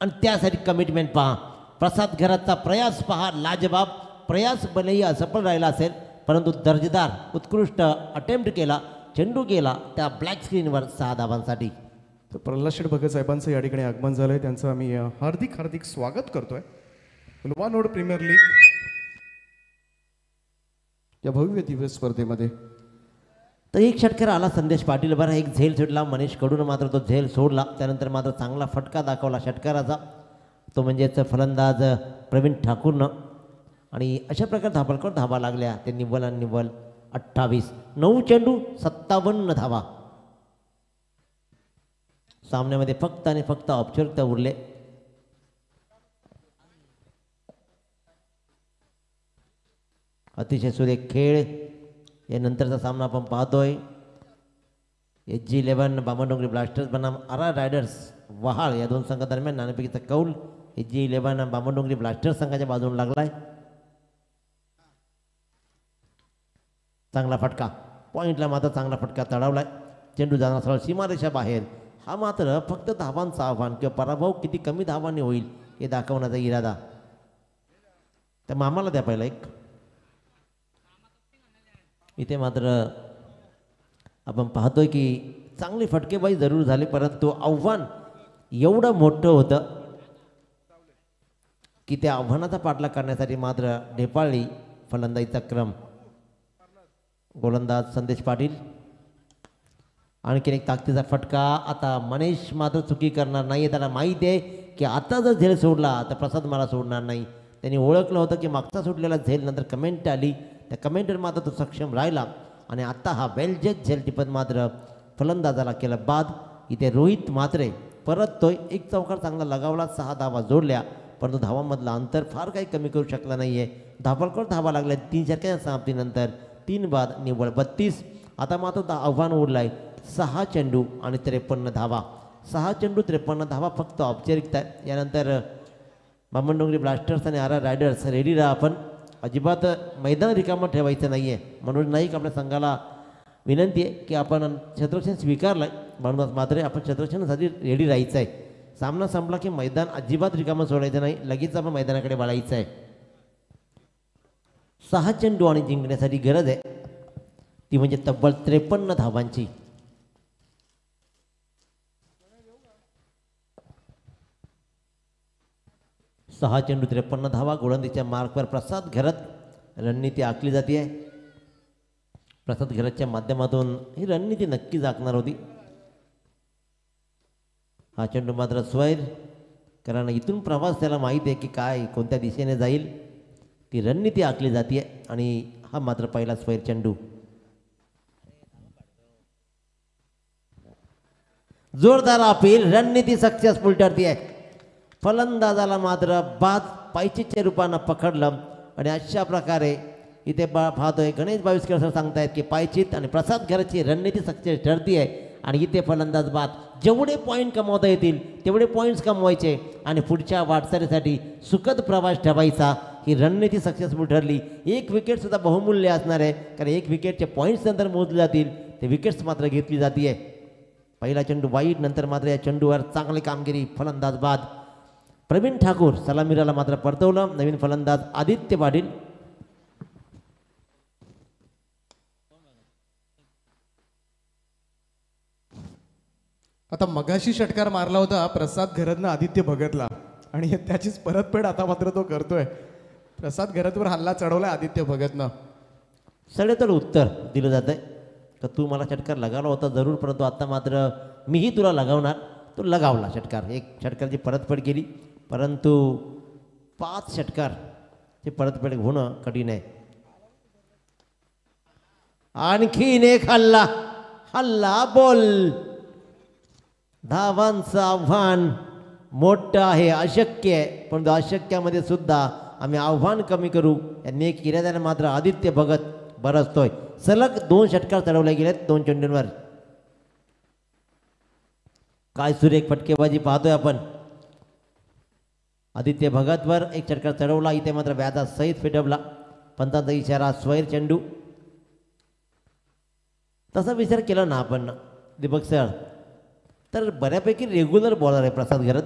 आणि त्यासाठी कमिटमेंट पहा. प्रसाद घराचा प्रयास पहा लाजबाब. प्रयास भलेही असफल राहिला असेल परंतु दर्जेदार उत्कृष्ट अटेम्प्ट केला. चेंडू गेला त्या ब्लॅक स्क्रीनवर सहा धावांसाठी. तर प्रल्हाद शेठ भगत साहेबांचं या ठिकाणी आगमन झालंय. त्यांचं आम्ही अ, हार्दिक हार्दिक स्वागत करतोय. नोड प्रीमियर लीग या भव्य दिव्य स्पर्धेमध्ये तर एक षटकार आला संदेश पाटील. बरं एक झेल सुटला मनीषकडून मात्र तो झेल सोडला. त्यानंतर मात्र चांगला फटका दाखवला षटकाराचा. तो म्हणजेच फलंदाज प्रवीण ठाकूरनं. आणि अशा प्रकारे धापलकर धावा लागल्या? ते निव्वल आणि निव्वल अठ्ठावीस. नऊ चेंडू सत्तावन्न धावा. सामन्यामध्ये फक्त आणि फक्त औपचारिकता उरले. अतिशय सुरेख खेळ. या नंतरचा सामना आपण पाहतोय. H G eleven Bamandongri blasters बनाम आरा रायडर्स वहाळ या दोन संघादरम्यान नाणेपैकीचा कौल. H G eleven Bamandongri blasters संघाच्या बाजूने लागलाय. चांगला फटका. पॉईंटला मात्र चांगला फटका चढवलाय. चेंडू जाणार सरळ सीमारेषा बाहेर. हा मात्र फक्त धावांचं आव्हान किंवा पराभव किती कमी धावांनी होईल हे दाखवण्याचा इरादा. त्या मामाला द्या पहिला एक. इथे मात्र आपण पाहतोय की चांगली फटकेबाजी जरूर झाली परंतु आव्हान एवढं मोठं होतं की त्या आव्हानाचा पाठलाग करण्यासाठी मात्र ढेपाळली फलंदाजीचा क्रम गोलंदाज संदेश पाटील. आणखीन एक ताकदीचा फटका. आता मनीष मात्र चुकी करणार नाही त्याला माहीत आहे की आता जर झेल सोडला तर प्रसाद मला सोडणार नाही. त्यांनी ओळखलं होतं की मागचा सुटलेला झेल नंतर कमेंट आली. त्या कमेंटवर मात्र तो सक्षम राहिला. आणि आता हा वेल झेल टिपत मात्र फलंदाजाला केलं बाद. इथे रोहित मात्रे परत तो एक चौकार चांगला लगावला. सहा धावा जोडल्या. परंतु धावामधला अंतर फार काही कमी करू शकला नाही आहे धावलकर धावा लागल्या. तीन शतकाच्या समाप्तीनंतर तीन बाद निव्वळ बत्तीस. आता मात्र दा- आव्हान उरलं आहे सहा चेंडू आणि त्रेपन्न धावा. सहा चेंडू त्रेपन्न धावा फक्त औपचारिकता आहे. यानंतर बामणडोंगरी ब्लास्टर्स आणि आर आर रायडर्स रेडी राहा आपण. अजिबात मैदान रिकामं ठेवायचं नाही आहे म्हणून नाईक आपल्या संघाला विनंती आहे की आपण छत्रक्षण स्वीकारलं आहे म्हणूनच मात्र आपण छत्रक्षणासाठी रेडी राहायचं आहे सामना संपला की मैदान अजिबात रिकामं सोडायचं नाही. लगेच आपण मैदानाकडे वळायचं आहे सहा चेंडू आणि जिंकण्यासाठी गरज आहे. ती म्हणजे तब्बल त्रेपन्न धावांची. सहा चेंडू त्रेपन्न धावा गोलंदाजीच्या मार्कवर प्रसाद घरत रणनीती आखली जाते. आहे प्रसाद घरतच्या माध्यमातून ही रणनीती नक्कीच आखणार होती. हा चेंडू मात्र स्वैर कारण इथून प्रवास त्याला माहीत आहे की काय कोणत्या दिशेने जाईल. ती रणनीती आखली जाते आणि हा मात्र पहिला स्वैर चेंडू जोरदार अपील रणनीती सक्सेसफुल ठरते आहे. फलंदाजाला मात्र बाद पायचीच्या रूपानं पकडलं आणि अशा प्रकारे इथे बा पाहतोय गणेश बावीसकर सर सांगतायत की पायचीत आणि प्रसाद घराची रणनीती सक्सेस ठरती आहे आणि इथे फलंदाज बाद जेवढे पॉईंट कमवता येतील तेवढे पॉईंट्स कमवायचे आणि पुढच्या वाटचालीसाठी सुखद प्रवास ठेवायचा ही रणनीती सक्सेसफुल ठरली. एक विकेटसुद्धा बहुमूल्य असणार आहे. कारण एक विकेटचे पॉईंट्स नंतर मोजले जातील. ते विकेट्स मात्र घेतली जाते पहिला चेंडू वाईट नंतर मात्र या चेंडूवर चांगली कामगिरी फलंदाज बाद. प्रवीण ठाकूर सलामीराला मात्र परतवलं. नवीन फलंदाज आदित्य पाटील. आता मगाशी षटकार मारला होता. प्रसाद घरतनं आदित्य भगतला. आणि त्याचीच परतफेड आता मात्र तो करतोय. प्रसाद घरातवर हल्ला चढवला आदित्य भगतनं. सडेतड उत्तर दिलं जातं आहे तर तू मला षटकार लगावला होता जरूर परंतु आता मात्र मीही तुला लगावणार. तू लगावला षटकार. एक षटकारची परतफेड केली. परंतु पाच षटकार ते परतफेड होणं कठीण आहे. आणखीन एक हल्ला. हल्ला बोल. धावांचं आव्हान मोठं आहे अशक्य आहे. पण अशक्यामध्ये सुद्धा आम्ही आव्हान कमी करू. यांनी एक इराद्याने मात्र आदित्य भगत बरसतोय सलग दोन षटकार चढवले गेलेत दोन चेंडूंवर. काय सुरेख फटकेबाजी पाहतोय आपण. आदित्य भगतवर एक षटकार चढवला इथे मात्र व्याजा सहित फिटवला. पंतांचा इशारा स्वैर चेंडू. तसा विचार केला ना आपण दीपक सर. तर बऱ्यापैकी रेग्युलर बॉलर आहे प्रसाद घरत.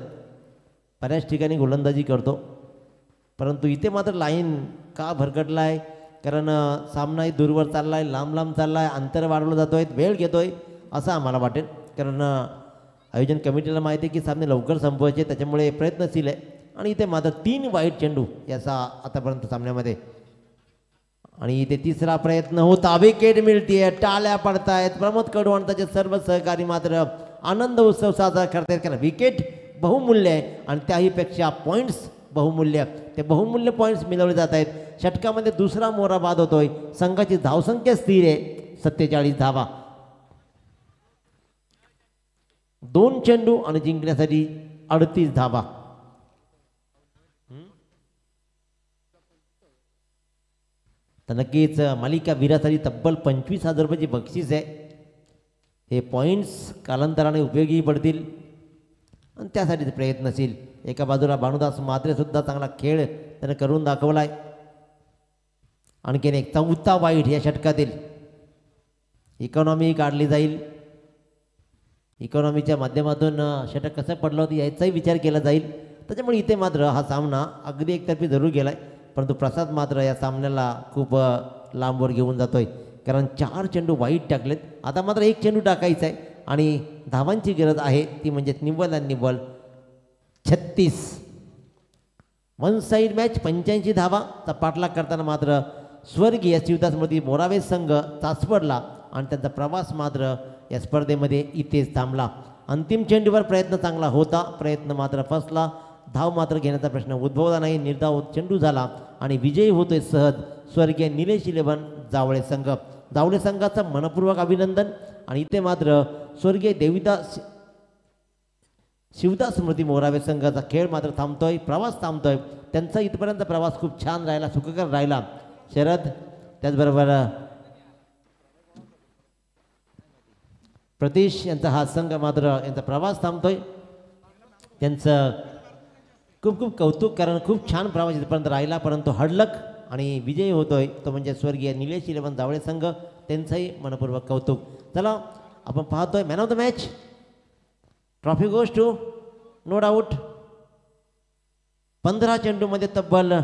बऱ्याच ठिकाणी गोलंदाजी करतो. परंतु इथे मात्र लाईन का भरकटला आहे कारण सामनाही दूरवर चालला आहे लांब लांब चालला आहे अंतर वाढवलं जातो आहे वेळ घेतो आहे असं आम्हाला वाटेल. कारण आयोजन कमिटीला माहिती आहे की सामने लवकर संपवायचे त्याच्यामुळे प्रयत्नशील आहे. आणि इथे मात्र तीन वाईट चेंडू याचा आतापर्यंत सामन्यामध्ये. आणि इथे तिसरा प्रयत्न होता. विकेट मिळते टाळ्या पडतायत. प्रमोद कडवण त्याचे सर्व सहकारी मात्र आनंद उत्सव साजरा करतायत. कारण विकेट बहुमूल्य आहे. आणि त्याहीपेक्षा पॉईंट्स बहुमूल्य. ते बहुमूल्य पॉईंट्स मिळवले जात आहेत. षटकामध्ये दुसरा मोहरा बाद होतोय. संघाची धावसंख्या स्थिर आहे. सत्तेचाळीस धावा. दोन चेंडू आणि जिंकण्यासाठी अडतीस धावा. तर नक्कीच मालिका विरासाठी तब्बल पंचवीस हजार रुपयाची बक्षीस आहे. हे पॉईंट्स कालांतराने उपयोगी पडतील. आणि त्यासाठी प्रयत्नशील. एका बाजूला भानुदास मात्रेसुद्धा चांगला खेळ त्याने करून दाखवला आहे आणखीन एक चौथा वाईट या षटकातील इकॉनॉमी काढली जाईल. इकॉनॉमीच्या माध्यमातून षटक कसं पडलं होतं याचाही विचार केला जाईल. त्याच्यामुळे इथे मात्र हा सामना अगदी एकतर्फी जरूर गेला आहे परंतु प्रसाद मात्र या सामन्याला खूप लांबवर घेऊन जातोय. कारण चार चेंडू वाईट टाकलेत. आता मात्र एक चेंडू टाकायचा आहे आणि धावांची गरज आहे. ती म्हणजे निव्वल आणि निव्वल छत्तीस. वन साईड मॅच पंच्याऐंशी धावाचा पाठलाग करताना मात्र स्वर्गीय शिवदास स्मृती मोरावे संघ चाचपडला आणि त्यांचा प्रवास मात्र या स्पर्धेमध्ये इथेच थांबला. अंतिम चेंडूवर प्रयत्न चांगला होता. प्रयत्न मात्र फसला. धाव मात्र घेण्याचा प्रश्न उद्भवला नाही. निर्धाव चेंडू झाला आणि विजयी होतोय सहज स्वर्गीय निलेश इलेव्हन जावळे संघ. जावळे संघाचं मनपूर्वक अभिनंदन आणि इथे मात्र स्वर्गीय देविदास शिवदास स्मृती मोरावे संघाचा खेळ मात्र थांबतोय प्रवास थांबतोय. त्यांचा इथपर्यंत प्रवास खूप छान राहिला सुखकर राहिला. शरद त्याचबरोबर प्रतीश यांचा हा संघ मात्र यांचा प्रवास थांबतोय. त्यांचं खूप खूप कौतुक कारण खूप छान प्रवास इथपर्यंत राहिला परंतु हडलक आणि विजयी होतोय तो म्हणजे स्वर्गीय निलेश इलेवन जावळे संघ. त्यांचंही मनपूर्वक कौतुक. चला आपण पाहतोय man of the match trophy गोष्ट टू नो डाऊट पंधरा चेंडूमध्ये तब्बल